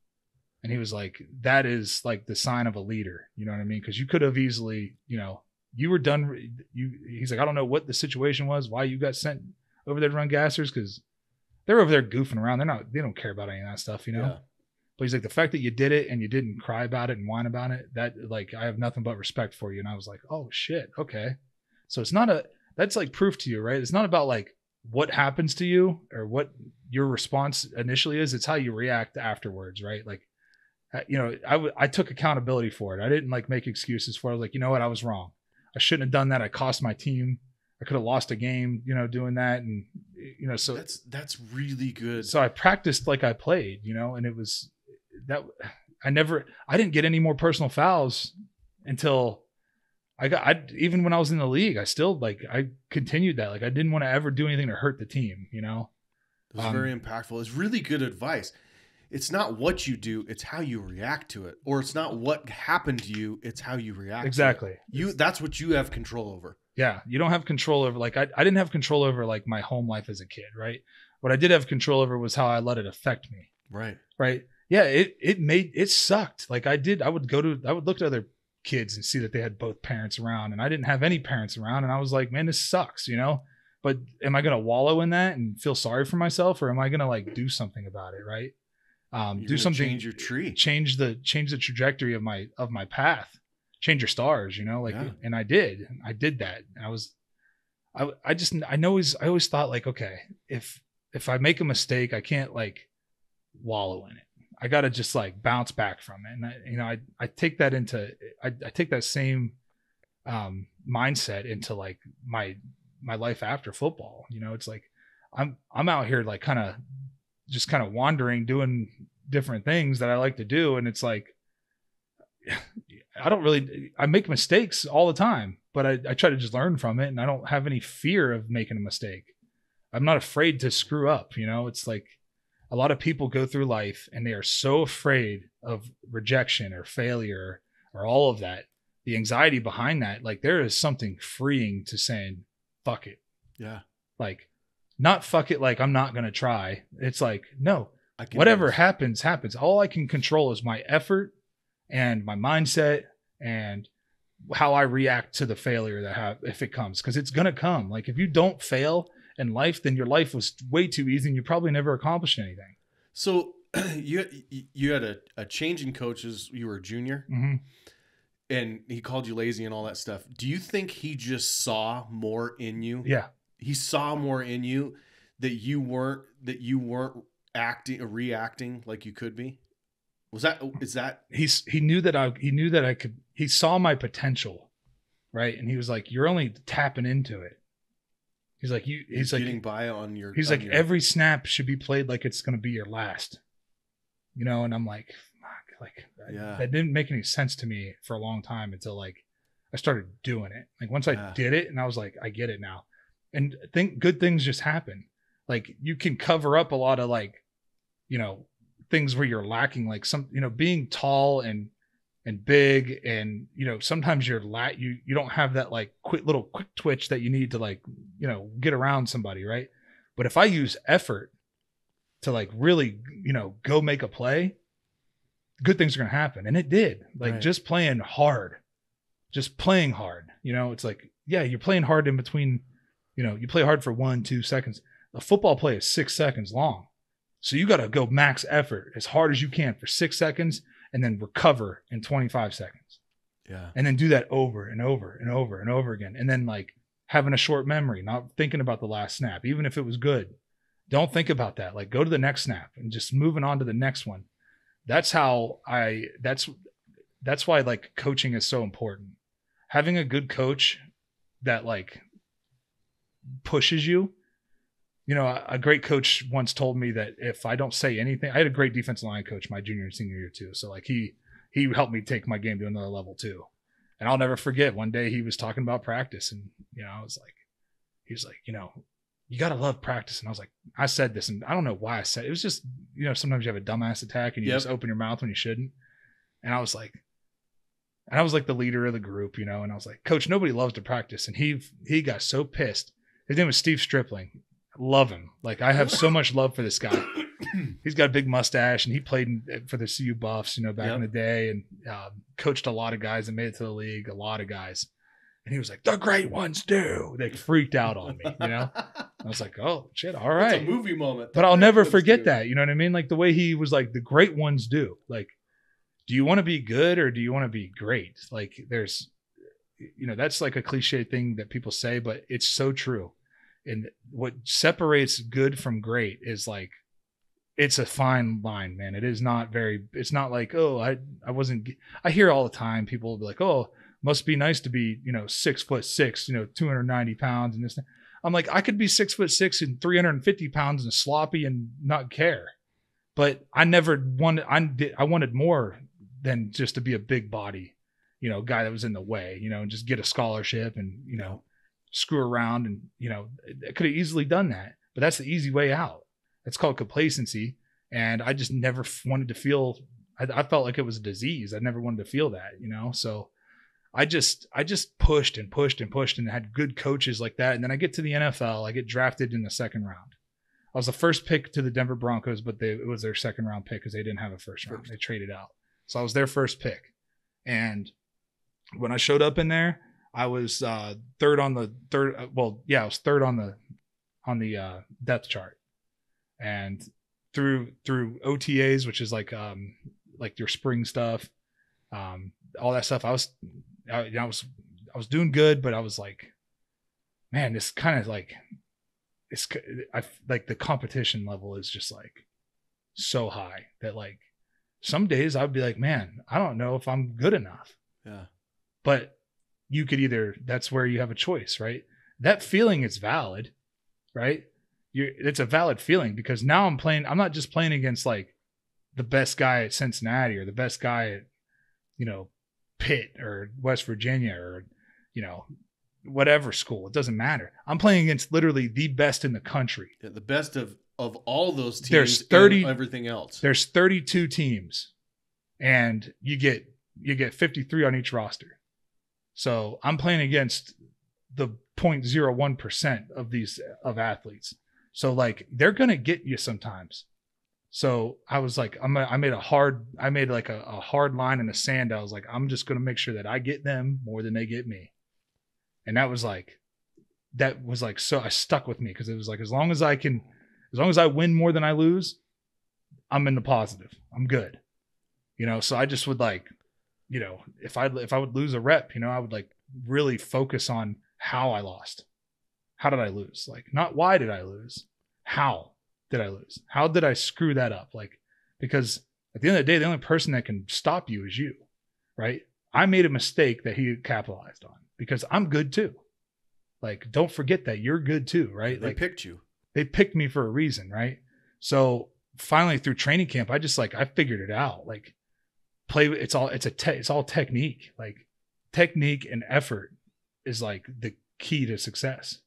And he was like, that is like the sign of a leader. You know what I mean? Because you could have easily, you know, you were done. You, he's like, I don't know what the situation was, why you got sent over there to run gassers, because they're over there goofing around. They're not, they don't care about any of that stuff, you know? Yeah. But he's like, the fact that you did it and you didn't cry about it and whine about it, that like, I have nothing but respect for you. And I was like, oh shit, okay. So it's not a, that's like proof to you, right? It's not about like what happens to you or what your response initially is. It's how you react afterwards, right? Like, uh, you know, I, w- I took accountability for it. I didn't like make excuses for it. I was like, you know what? I was wrong. I shouldn't have done that. I cost my team. I could have lost a game, you know, doing that. And, you know, so that's that's really good. so I practiced like I played, you know, and it was that I never I didn't get any more personal fouls until I got I even when I was in the league, I still like I continued that. Like I didn't want to ever do anything to hurt the team, you know. It was Um, very impactful. It's really good advice. It's not what you do, it's how you react to it. Or it's not what happened to you, it's how you react. to it. Exactly. You that's what you have control over. Yeah, you don't have control over like I, I didn't have control over like my home life as a kid, right? What I did have control over was how I let it affect me. Right. right yeah it it made it sucked like i did i would go to i would look at other kids and see that they had both parents around and i didn't have any parents around and i was like man this sucks you know but am i going to wallow in that and feel sorry for myself or am i going to like do something about it right um You're do something change your tree. change the change the trajectory of my of my path. Change your stars you know like Yeah. and i did i did that. I was i i just i know always i always thought like okay if if i make a mistake i can't like wallow in it. I gotta just like bounce back from it. And I, you know i i take that into i, I take that same um mindset into like my my life after football. You know it's like i'm i'm out here like kind of just kind of wandering doing different things that i like to do and it's like i don't really i make mistakes all the time but I, I try to just learn from it and i don't have any fear of making a mistake. I'm not afraid to screw up you know? It's like a lot of people go through life and they are so afraid of rejection or failure or all of that the anxiety behind that like there is something freeing to saying fuck it. Yeah. like not fuck it like i'm not gonna try it's like no whatever happens happens all i can control is my effort and my mindset and how i react to the failure that have if it comes because it's gonna come like if you don't fail in life then your life was way too easy and you probably never accomplished anything So you you had a, a change in coaches. You were a junior, hmm and he called you lazy and all that stuff. Do you think he just saw more in you? Yeah. He saw more in you that you weren't that you weren't acting reacting like you could be. Was that is that He's he knew that I he knew that I could he saw my potential, right? And he was like, You're only tapping into it. He's like, you he's like getting by on your? He's on like, your- every snap should be played like it's going to be your last. You know, and I'm like, fuck, like, I- Yeah. that didn't make any sense to me for a long time until like I started doing it. Like once I did it, and I was like, I get it now. And think good things just happen. Like you can cover up a lot of like, you know, things where you're lacking, like some, you know, being tall and and big and you know sometimes you're la- you you don't have that like quick little quick twitch that you need to like you know get around somebody right? But if i use effort to like really you know go make a play good things are going to happen. And it did. Like Right. just playing hard. Just playing hard you know? It's like yeah you're playing hard in between you know you play hard for one two seconds. A football play is six seconds long. So you got to go max effort as hard as you can for six seconds and then recover in 25 seconds. Yeah. And then do that over and over and over and over again. And then like having a short memory not thinking about the last snap even if it was good. Don't think about that. Like go to the next snap and just moving on to the next one. That's how i that's that's why like coaching is so important. Having a good coach that like pushes you. You know a, a great coach once told me that if i don't say anything i had a great defensive line coach my junior and senior year too. So like he he helped me take my game to another level too. And I'll never forget one day he was talking about practice and you know I was like he was like you know you got to love practice. And I was like I said this and I don't know why I said it. it was just you know sometimes you have a dumbass attack and you Yep. just open your mouth when you shouldn't. And I was like and I was like the leader of the group you know and I was like coach nobody loves to practice. And he he got so pissed his name was Steve Stripling love him like I have so much love for this guy he's got a big mustache and he played in, for the CU Buffs, you know, back in the day and um, coached a lot of guys and made it to the league, a lot of guys. And he was like, the great ones do. They freaked out on me, you know? I was like, oh, shit, all right." Movie moment. But I'll never forget do. that. You know what I mean? Like the way he was like, the great ones do. Like, do you want to be good or do you want to be great? Like, there's, you know, that's like a cliche thing that people say, but it's so true. And what separates good from great is like, it's a fine line, man. It is not very, it's not like, oh, I, I wasn't, I hear all the time people will be like, oh, must be nice to be, you know, six foot six, you know, 290 pounds and this. I'm like, I could be six foot six and 350 pounds and sloppy and not care. But I never wanted, I did, I wanted more than just to be a big body, you know, guy that was in the way, you know, and just get a scholarship and, you know, screw around and, you know, I could have easily done that, but that's the easy way out. It's called complacency. And I just never wanted to feel, I, I felt like it was a disease. I never wanted to feel that, you know? So I just, I just pushed and pushed and pushed and had good coaches like that. And then I get to the NFL, I get drafted in the second round. I was the first pick to the Denver Broncos, but they, it was their second round pick because they didn't have a first round. First. They traded out. So I was their first pick. And when I showed up in there, I was uh, third on the third. uh, Well, yeah, I was third on the on the uh, depth chart, and through through OTAs, which is like um like your spring stuff, um all that stuff. I was I, I was I was doing good, but I was like, man, this kind of like it's I like the competition level is just like so high that like some days I'd be like, man, I don't know if I'm good enough Yeah. but you could either that's where you have a choice right that feeling is valid right you it's a valid feeling because now i'm playing i'm not just playing against like the best guy at cincinnati or the best guy at you know pitt or west virginia or you know whatever school it doesn't matter i'm playing against literally the best in the country Yeah, the best of of all those teams. There's and 30 everything else. there's 32 teams and you get you get 53 on each roster so i'm playing against the 0.01% of these of athletes so like they're gonna get you sometimes so i was like i'm a, i made a hard i made like a, a hard line in the sand i was like i'm just gonna make sure that i get them more than they get me and that was like that was like so i stuck with me because it was like as long as i can as long as i win more than i lose I'm in the positive. I'm good. You know, so I just would like, you know, if I if I would lose a rep, you know, I would like really focus on how I lost. How did I lose? Like not why did I lose? How did I lose? How did I screw that up? Like because at the end of the day, the only person that can stop you is you, right? I made a mistake that he capitalized on because I'm good too. Like, don't forget that you're good too, right? They like, picked you. they picked me for a reason, right? So finally, through training camp, I just like I figured it out. Like, play. It's all it's a te- it's all technique. Like, technique and effort is like the key to success.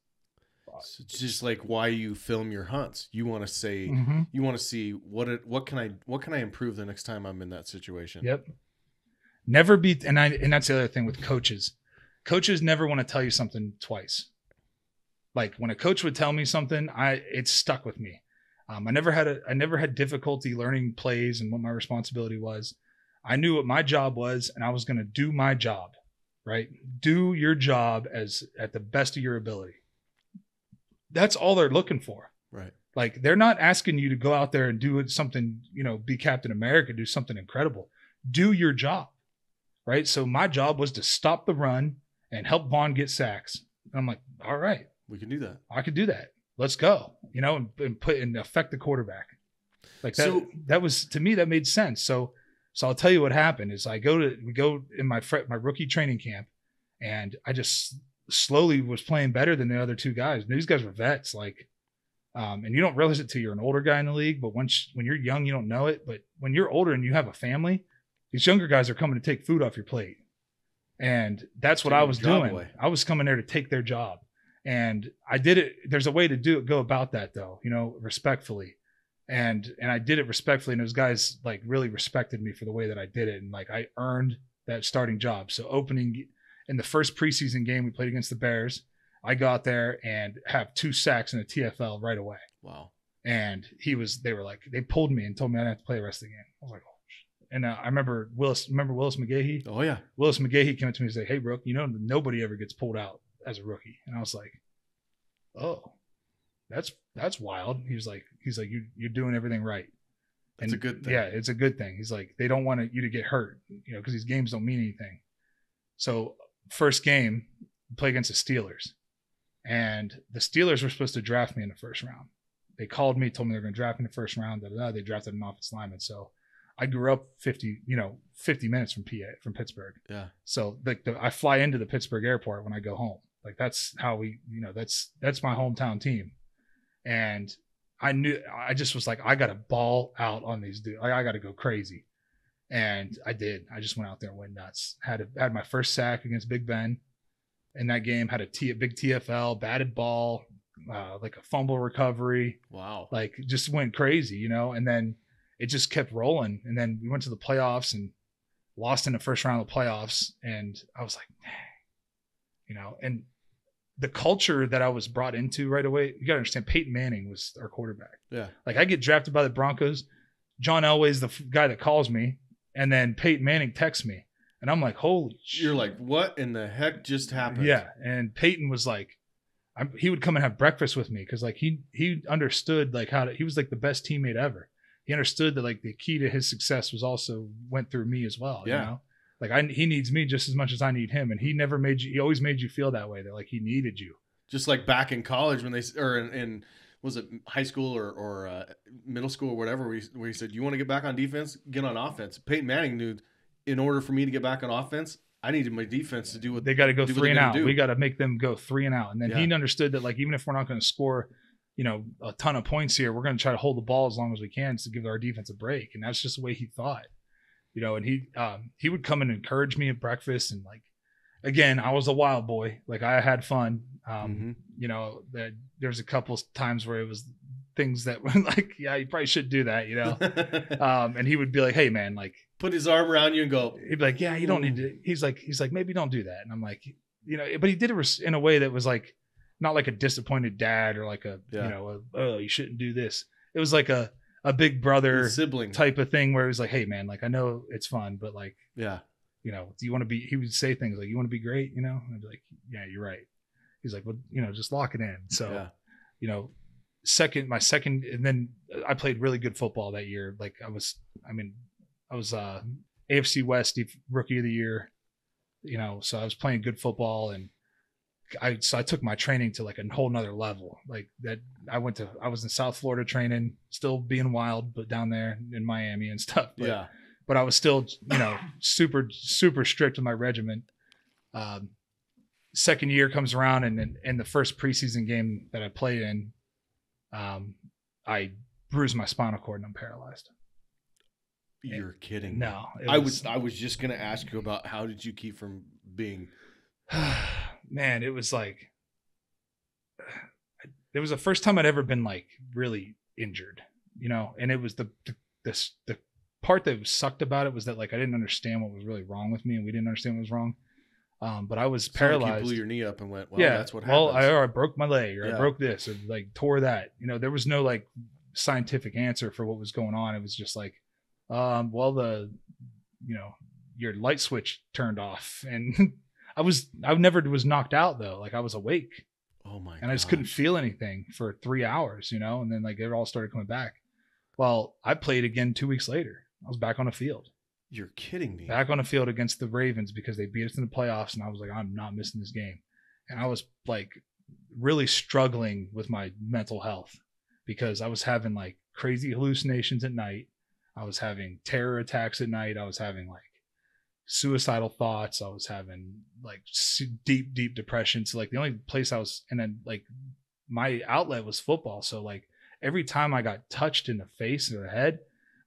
So it's just like why you film your hunts. You want to say Mhm. you want to see what it what can I what can I improve the next time I'm in that situation. Yep. Never be and I and that's the other thing with coaches. Coaches never want to tell you something twice. Like when a coach would tell me something, I it stuck with me. Um, I never had a I never had difficulty learning plays and what my responsibility was. I knew what my job was, and I was going to do my job. Right, do your job as at the best of your ability. That's all they're looking for. Right. Like they're not asking you to go out there and do something, you know, be Captain America, do something incredible. Do your job. Right. So my job was to stop the run and help Von get sacks. And I'm like, all right, We can do that. I could do that. Let's go. You know, and, and put and affect the quarterback. Like that So- that was to me that made sense. So so I'll tell you what happened is I go to we go in my fr- my rookie training camp and I just slowly was playing better than the other two guys. And these guys were vets, like, um, and you don't realize it till you're an older guy in the league. But once when you're young, you don't know it. But when you're older and you have a family, these younger guys are coming to take food off your plate, and that's what I was doing. away. I was coming there to take their job, and I did it. There's a way to do it, go about that though, you know, respectfully. And and I did it respectfully, and those guys like really respected me for the way that I did it, and like I earned that starting job. So opening in the first preseason game we played against the Bears, I got there and have two sacks in a TFL right away. Wow. And he was, they were like, they pulled me and told me I didn't have to play the rest of the game. I was like, oh, and uh, I remember Willis, remember Willis McGahee? Oh yeah. Willis McGahee came up to me and said, Hey, Brooke, you know, nobody ever gets pulled out as a rookie. And I was like, Oh, that's, that's wild. He was like, he's like, you, you're doing everything right. That's a good thing. Yeah, it's a good thing. He's like, they don't want you to get hurt, you know, because these games don't mean anything. So, first game, play against the Steelers, and the Steelers were supposed to draft me in the first round. They called me, told me they're going to draft me in the first round. Da, da, da. They drafted an offensive lineman. So, I grew up fifty, you know, fifty minutes from PA, from Pittsburgh. Yeah. So, like, the, I fly into the Pittsburgh airport when I go home. Like, that's how we, you know, that's that's my hometown team, and I knew I just was like, I got to ball out on these dudes. I, I got to go crazy, and I did. I just went out there and went nuts. Had a, had my first sack against Big Ben in that game. Had a T, a big TFL, batted ball, uh, like a fumble recovery, Wow. like just went crazy, you know. And then it just kept rolling. And then we went to the playoffs and lost in the first round of the playoffs. And I was like, dang, you know, and the culture that I was brought into right away, you got to understand Peyton Manning was our quarterback. Yeah. Like I get drafted by the Broncos. John Elway's the f- guy that calls me, and then Peyton Manning texts me, and I'm like, "Holy!" You're like, what in the heck just happened? yeah. And Peyton was like, I'm, he would come and have breakfast with me because like he he understood like how to. He was like the best teammate ever. He understood that like the key to his success was also went through me as well. Yeah. You know? Like I, he needs me just as much as I need him, and he never made you. He always made you feel that way. That like he needed you. Just like back in college when they or in, in was it high school or or uh, middle school or whatever where he, where he said you want to get back on defense, get on offense. Peyton Manning knew in order for me to get back on offense, I needed my defense to do what they got to go three and out. do. We got to make them go three and out. And then Yeah. he understood that like even if we're not going to score, you know, a ton of points here, we're going to try to hold the ball as long as we can to give our defense a break. And that's just the way he thought, you know. And he um, he would come and encourage me at breakfast and like. Again, I was a wild boy. Like I had fun. Um, Mhm. You know, that there's a couple times where it was things that were like, yeah, you probably should do that. You know. um, and he would be like, "Hey, man, like Put his arm around you and go. he'd be like, "Yeah, you don't need to." He's like, he's like, maybe don't do that. And I'm like, you know, but he did it in a way that was like, not like a disappointed dad or like a, Yeah. you know, a, oh, you shouldn't do this. It was like a a big brother His sibling. type of thing where it was like, hey man, like I know it's fun, but like, Yeah. you know, do you want to be? He would say things like, "You want to be great," you know. And I'd be like, "Yeah, you're right." He's like, "Well, you know, just lock it in." So Yeah. you know, second my second and then I played really good football that year. Like I was I mean I was uh AFC West rookie of the year. You know, so I was playing good football and I so I took my training to like a whole nother level. Like that I went to I was in South Florida training, still being wild, but down there in Miami and stuff. But, yeah. but I was still, you know, super, super strict with my regiment. Um, second year comes around, and in, in the first preseason game that I played in, um, I bruised my spinal cord and I'm paralyzed. You're kidding. me. No, it I was I was just gonna ask you about how did you keep from being man, it was like it was the first time I'd ever been like really injured, you know, and it was the the this the part that sucked about it was that like I didn't understand what was really wrong with me, and we didn't understand what was wrong. Um, but I was Sounded like paralyzed. You blew your knee up and went. Well, yeah, that's what well, happens. I, or I broke my leg, or Yeah. I broke this, or like tore that. You know, there was no like scientific answer for what was going on. It was just like, um, well, the, you know, your light switch turned off, and I was, I never was knocked out though. Like I was awake, oh my! and I just couldn't feel anything for three hours. You know, and then like it all started coming back. Well, I played again two weeks later. I was back on the field You're kidding me. back on the field against the Ravens because they beat us in the playoffs, and I was like, I'm not missing this game. And I was like really struggling with my mental health because I was having like crazy hallucinations at night. I was having terror attacks at night. I was having like suicidal thoughts. I was having like deep, deep depression. So like the only place I was, and then like my outlet was football. So like every time I got touched in the face or the head,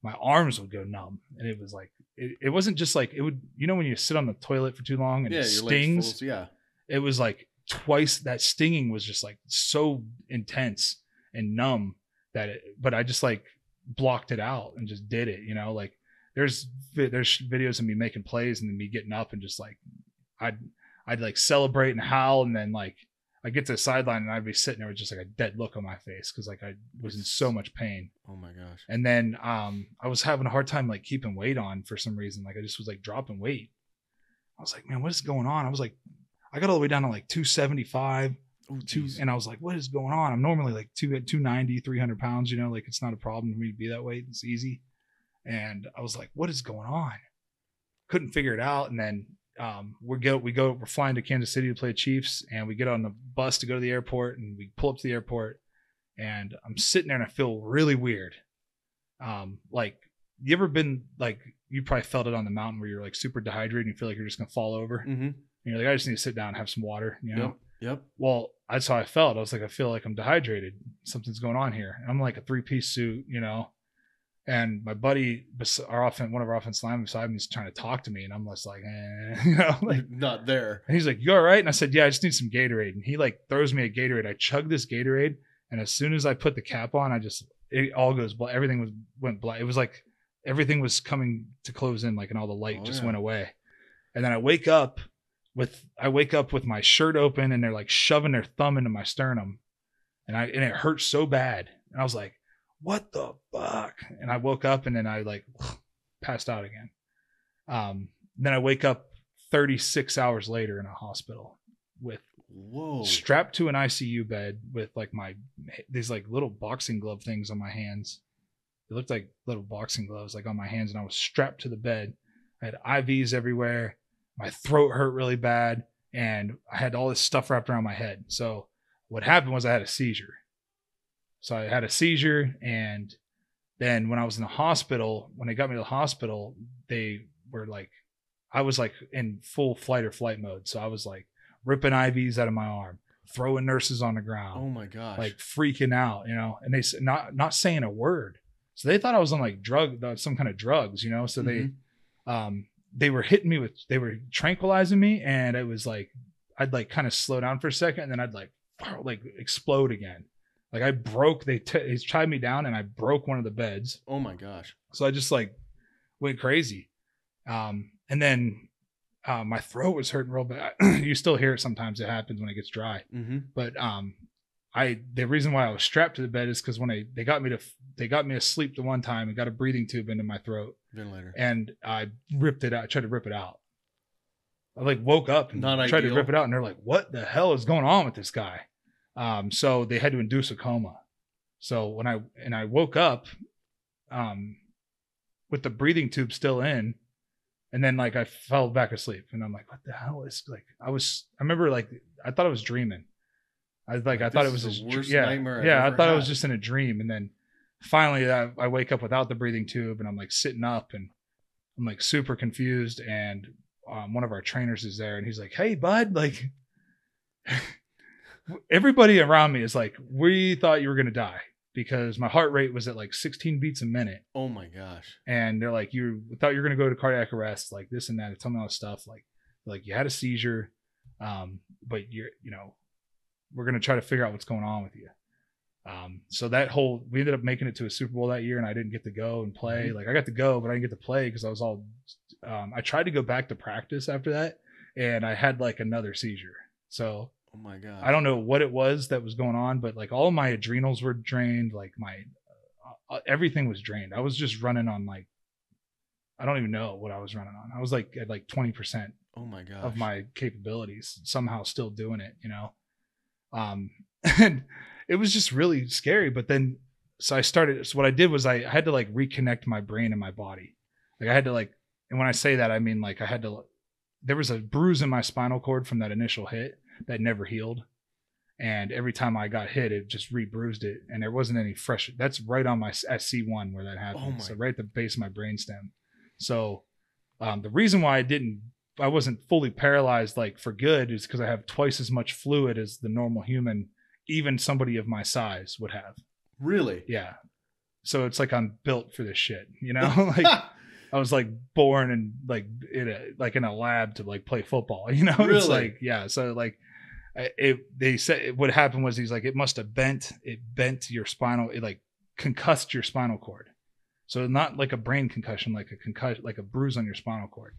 my arms would go numb, and it was like it, it wasn't just like it would. You know when you sit on the toilet for too long and yeah, it stings. full- yeah. It was like twice that stinging was just like so intense and numb that it. But I just like blocked it out and just did it. You know, like there's there's videos of me making plays and then me getting up and just like I'd I'd like celebrate and howl and then like I get to the sideline and I'd be sitting there with just like a dead look on my face because like I was in so much pain. Oh my gosh. And then um I was having a hard time like keeping weight on for some reason. Like I just was like dropping weight. I was like, man, what is going on? I was like, I got all the way down to like 275, Oh, two, and I was like, what is going on? I'm normally like two 290, 300 pounds, you know, like it's not a problem for me to be that weight. It's easy. And I was like, what is going on? Couldn't figure it out. And then um, we go, we go, we're flying to Kansas City to play Chiefs, and we get on the bus to go to the airport, and we pull up to the airport, and I'm sitting there and I feel really weird. Um, like you ever been like you probably felt it on the mountain where you're like super dehydrated and you feel like you're just gonna fall over. Mm-hmm. And you're like, I just need to sit down and have some water, you know. Yep. Yep. Well, that's how I felt. I was like, I feel like I'm dehydrated. Something's going on here. And I'm like a three piece suit, you know. And my buddy, our offense, one of our offense linemen beside me is trying to talk to me, and I'm just like, eh, you know, like. Not there. And he's like, "You all right?" And I said, "Yeah, I just need some Gatorade." And he like throws me a Gatorade. I chug this Gatorade, and as soon as I put the cap on, I just it all goes black. Everything was went black. It was like everything was coming to close in, like, and all the light Oh, just yeah. went away. And then I wake up with I wake up with my shirt open, and they're like shoving their thumb into my sternum, and I and it hurts so bad. And I was like, "What the fuck?" And I woke up, and then I like passed out again. Um, then I wake up 36 hours later in a hospital with Whoa. strapped to an ICU bed with like my these like little boxing glove things on my hands. It looked like little boxing gloves like on my hands and I was strapped to the bed. I had IVs everywhere. My throat hurt really bad and I had all this stuff wrapped around my head. So what happened was I had a seizure. So I had a seizure and then when I was in the hospital, when they got me to the hospital, they were like I was like in full flight or flight mode. So I was like ripping IVs out of my arm, throwing nurses on the ground, Oh my gosh. like freaking out, you know, and they not not saying a word. So they thought I was on like drug, some kind of drugs, you know. So Mhm. they, um, they were hitting me with, they were tranquilizing me, and it was like, I'd like kind of slow down for a second, and then I'd like, like explode again. Like I broke, they, t- they tied me down, and I broke one of the beds. oh my gosh. So I just like went crazy. Um, and then uh, my throat was hurting real bad. you still hear it sometimes. It happens when it gets dry. Mm-hmm. But um, I the reason why I was strapped to the bed is because when they they got me to they got me asleep the one time and got a breathing tube into my throat Ventilator. and I ripped it out. I tried to rip it out. I like woke up and Not tried to rip it out, and they're like, "What the hell is going on with this guy?" Um, so they had to induce a coma. So when I and I woke up, um, with the breathing tube still in, and then like I fell back asleep, and I'm like, what the hell is like? I was I remember like I thought I was dreaming. I was like I thought it was a worst yeah nightmare I've yeah I thought I was just in a dream, and then finally I, I wake up without the breathing tube, and I'm like sitting up, and I'm like super confused, and um, one of our trainers is there, and he's like, hey bud, like. Everybody around me is like, we thought you were gonna die because my heart rate was at like 16 beats a minute Oh my gosh. and they're like, "You thought you were gonna go to cardiac arrest, like this and that." They tell me all this stuff, like like you had a seizure, um, but you're you know, we're gonna try to figure out what's going on with you. Um, so that whole we ended up making it to a Super Bowl that year, and I didn't get to go and play. Mhm. Like I got to go, but I didn't get to play because I was all. Um, I tried to go back to practice after that, and I had like another seizure. So Oh my god. I don't know what it was that was going on, but like all my adrenals were drained. Like my uh, everything was drained. I was just running on like I don't even know what I was running on. I was like at like twenty percent Oh my god of my capabilities. Somehow still doing it, you know. Um, and it was just really scary. But then, so I started. So what I did was I had to like reconnect my brain and my body. Like I had to like, and when I say that, I mean like I had to. There was a bruise in my spinal cord from that initial hit that never healed. And every time I got hit, it just re-bruised it, and there wasn't any fresh. That's right on my SC one where that happened. Oh So right at the base of my brainstem. So um, the reason why I didn't, I wasn't fully paralyzed like for good is because I have twice as much fluid as the normal human, even somebody of my size would have. really? Yeah. So it's like I'm built for this shit, you know? like I was like born and like in a like in a lab to like play football. You know, it's Really? like yeah. So like, it they said what happened was he's like it must have bent it bent your spinal it like concussed your spinal cord. So not like a brain concussion, like a concussion, like a bruise on your spinal cord.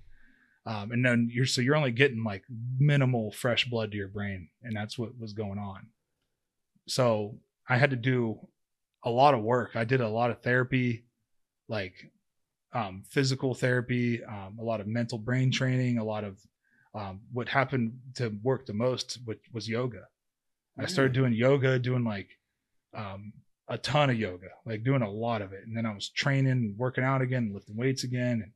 Um, and then you're so you're only getting like minimal fresh blood to your brain, and that's what was going on. So I had to do a lot of work. I did a lot of therapy, like um, physical therapy, um, a lot of mental brain training, a lot of um, what happened to work the most which was yoga. I started doing yoga, doing like um, a ton of yoga, like doing a lot of it. And then I was training, working out again, lifting weights again, and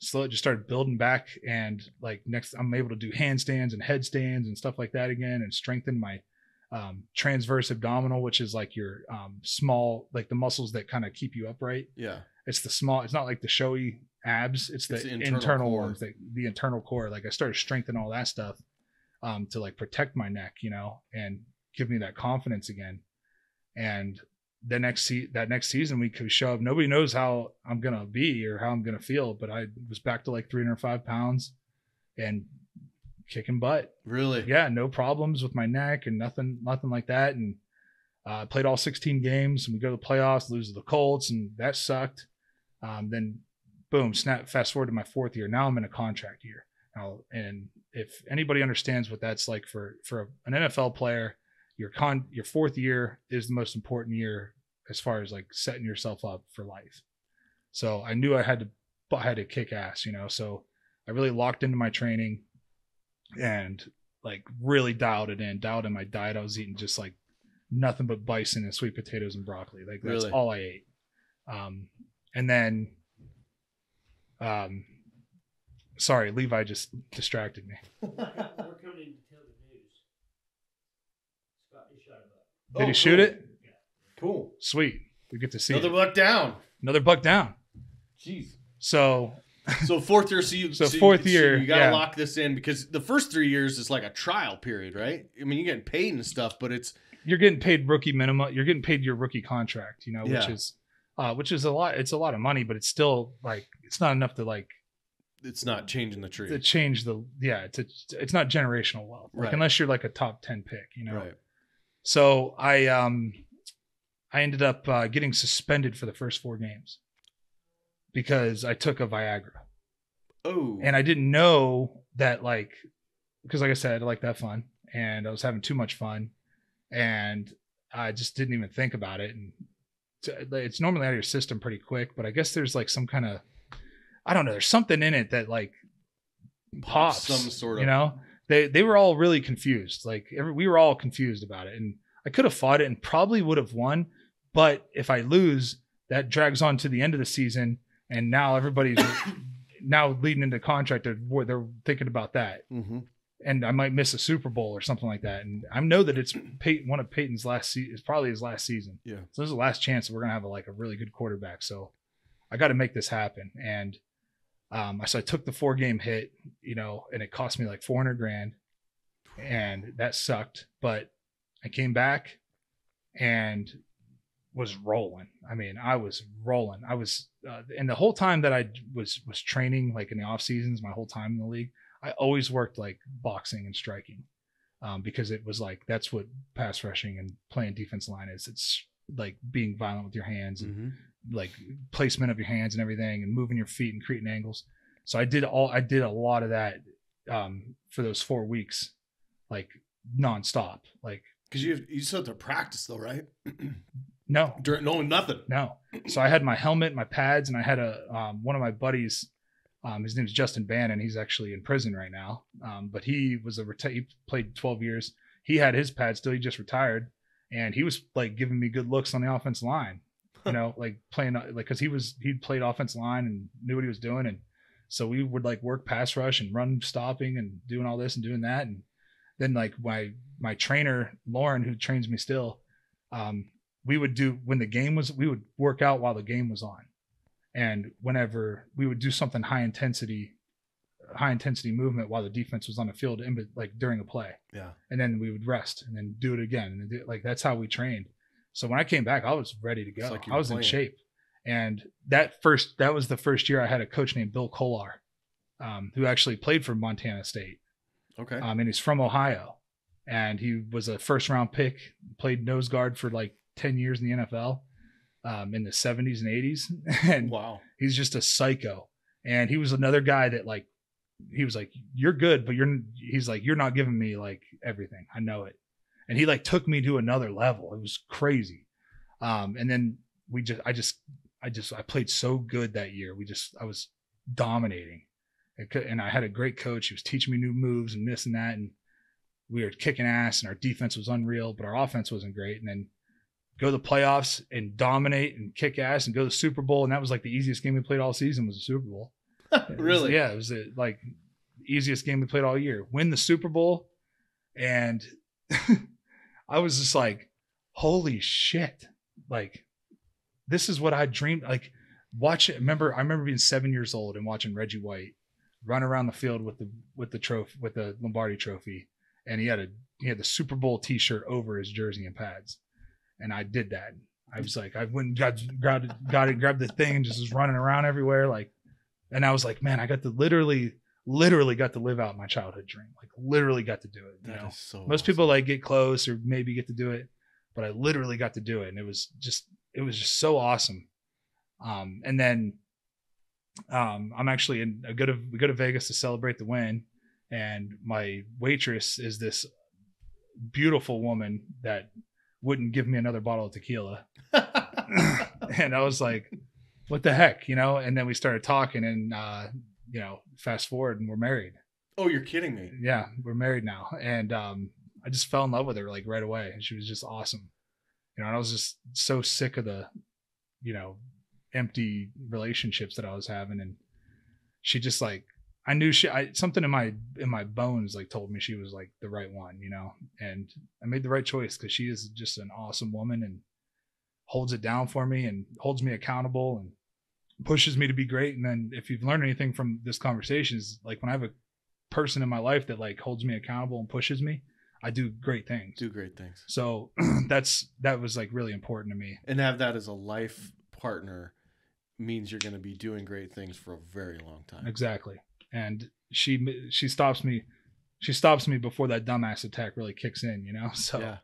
slowly just started building back. And like next, I'm able to do handstands and headstands and stuff like that again, and strengthen my um, transverse abdominal, which is like your um, small, like the muscles that kind of keep you upright. Yeah. It's the small. It's not like the showy abs. It's the, It's the internal, internal ones, the, the internal core. Like I started strengthening all that stuff um, to like protect my neck, you know, and give me that confidence again. And the next se- that next season we could show up. Nobody knows how I'm gonna be or how I'm gonna feel, but I was back to like 305 pounds and kicking butt Really? yeah, no problems with my neck and nothing, nothing like that. And uh, I played all 16 games, and we go to the playoffs, lose to the Colts, and that sucked. Um, then, boom, snap. Fast forward to my fourth year. Now I'm in a contract year. Now, and if anybody understands what that's like for for an NFL player, your con your fourth year is the most important year as far as like setting yourself up for life. So I knew I had to I had to kick ass, you know. So I really locked into my training and like really dialed it in, dialed in my diet. I was eating just like nothing but bison and sweet potatoes and broccoli. Like that's Really? all I ate. Um, and then, um, sorry, Levi just distracted me. We're coming to tell the news. Scott, you shot him up. Did Oh, he shoot cool. it? Cool. Sweet. We get to see Another it. buck down. another buck down. Jeez. So So fourth year, so you So you- fourth year, you gotta yeah. lock this in because the first three years is like a trial period, right? I mean, you're getting paid and stuff, but it's you're getting paid rookie minimum. You're getting paid your rookie contract, you know, which is, uh, which is a lot. It's a lot of money, but it's still like, it's not enough to like it's not changing the tree, to change the yeah it's a, it's not generational wealth like Right. unless you're like a top 10 pick you know right? so i um i ended up uh, getting suspended for the first four games because i took a viagra Oh, and i didn't know that like because like i said i like that fun and i was having too much fun and i just didn't even think about it and it's- normally out of your system pretty quick but i guess there's like some kind of i don't know there's something in it that like pops some sort of you know they they were all really confused like every, we were all confused about it and i could have fought it and probably would have won But if I lose, that drags on to the end of the season, and now everybody's now leading into contract where they're thinking about that, Mm-hmm. And I might miss a Super Bowl or something like that. And I know that it's Peyton, one of Peyton's last season, it's probably his last season. Yeah. So this is the last chance that we're gonna have a, like a really good quarterback. So I got to make this happen. And um, so I took the four game hit, you know, and it cost me like 400 grand, and that sucked. But I came back and was rolling. I mean, I was rolling. I was, uh, and the whole time that I was was training, like in the off seasons, my whole time in the league, I always worked like boxing and striking, um, because it was like that's what pass rushing and playing defense line is. It's like being violent with your hands and Mm-hmm. like placement of your hands and everything and moving your feet and creating angles. So I did all I did a lot of that um, for those four weeks, like nonstop. Like Because you you still have to practice though, right? no, During no nothing. no. So I had my helmet, my pads, and I had a um, one of my buddies. Um, his name is Justin Bannan. He's actually in prison right now. Um, but he was a reti- he played 12 years. He had his pads still. He just retired, and he was like giving me good looks on the offense line. You know, like playing like because he was he played offense line and knew what he was doing, and so we would like work pass rush and run stopping and doing all this and doing that, and then like my my trainer Lauren who trains me still, um, we would do when the game was we would work out while the game was on and whenever we would do something high intensity high intensity movement while the defense was on the field in, like during a play Yeah. and then we would rest and then do it again and do, like that's how we trained so when i came back i was ready to go like i was in shape and that first that was the first year i had a coach named bill kollar um, who actually played for montana state Okay. um, and he's from Ohio. And he was a first round pick, played nose guard for like 10 years in the NFL um, in the 70s and 80s. And wow. he's just a psycho. And he was another guy that, like, he was like, You're good, but you're, he's like, You're not giving me like everything. I know it. And he like took me to another level. It was crazy. Um, and then we just, I just, I just, I played so good that year. We just, I was dominating. It could- And I had a great coach. He was teaching me new moves and this and that. And we were kicking ass and our defense was unreal, but our offense wasn't great. And then go to the playoffs and dominate and kick ass and go to the Super Bowl. And that was like the easiest game we played all season was the Super Bowl. It was- Really? yeah, it was uh, the, like easiest game we played all year. Win the Super Bowl, and I was just like, "Holy shit!" Like, this is what I dreamed. Like, watch it. Remember, I remember being seven years old and watching Reggie White run around the field with the with the trophy with the Lombardi Trophy, and he had a he had the Super Bowl T-shirt over his jersey and pads, and I did that. I was like, I went and got got got it, grabbed the thing, and just was running around everywhere, like and I was like, man, I got to literally, literally got to live out my childhood dream. Like literally got to do it. You That know, is so. most awesome. people like get close or maybe get to do it, but I literally got to do it, and it was just, it was just so awesome. Um, and then, um, I'm actually in. I go to we go to Vegas to celebrate the win, and my waitress is this beautiful woman that wouldn't give me another bottle of tequila and I was like, what the heck, you know? And then we started talking and, uh, you know, fast forward and we're married. oh, you're kidding me. Yeah, we're married now. And, um, I just fell in love with her like right away. And she was just awesome. You know, and I was just so sick of the, you know, empty relationships that I was having. And she just like, I knew she, I, something in my, in my bones, like told me she was like the right one, you know? And I made the right choice because she is just an awesome woman and holds it down for me and holds me accountable and pushes me to be great. And then if you've learned anything from this conversation is like when I have a person in my life that like holds me accountable and pushes me, I do great things. Do great things. So that's that was like really important to me. And have that as a life partner means you're going to be doing great things for a very long time. Exactly. And she she stops me she stops me before that dumbass attack really kicks in, you know? So Yeah.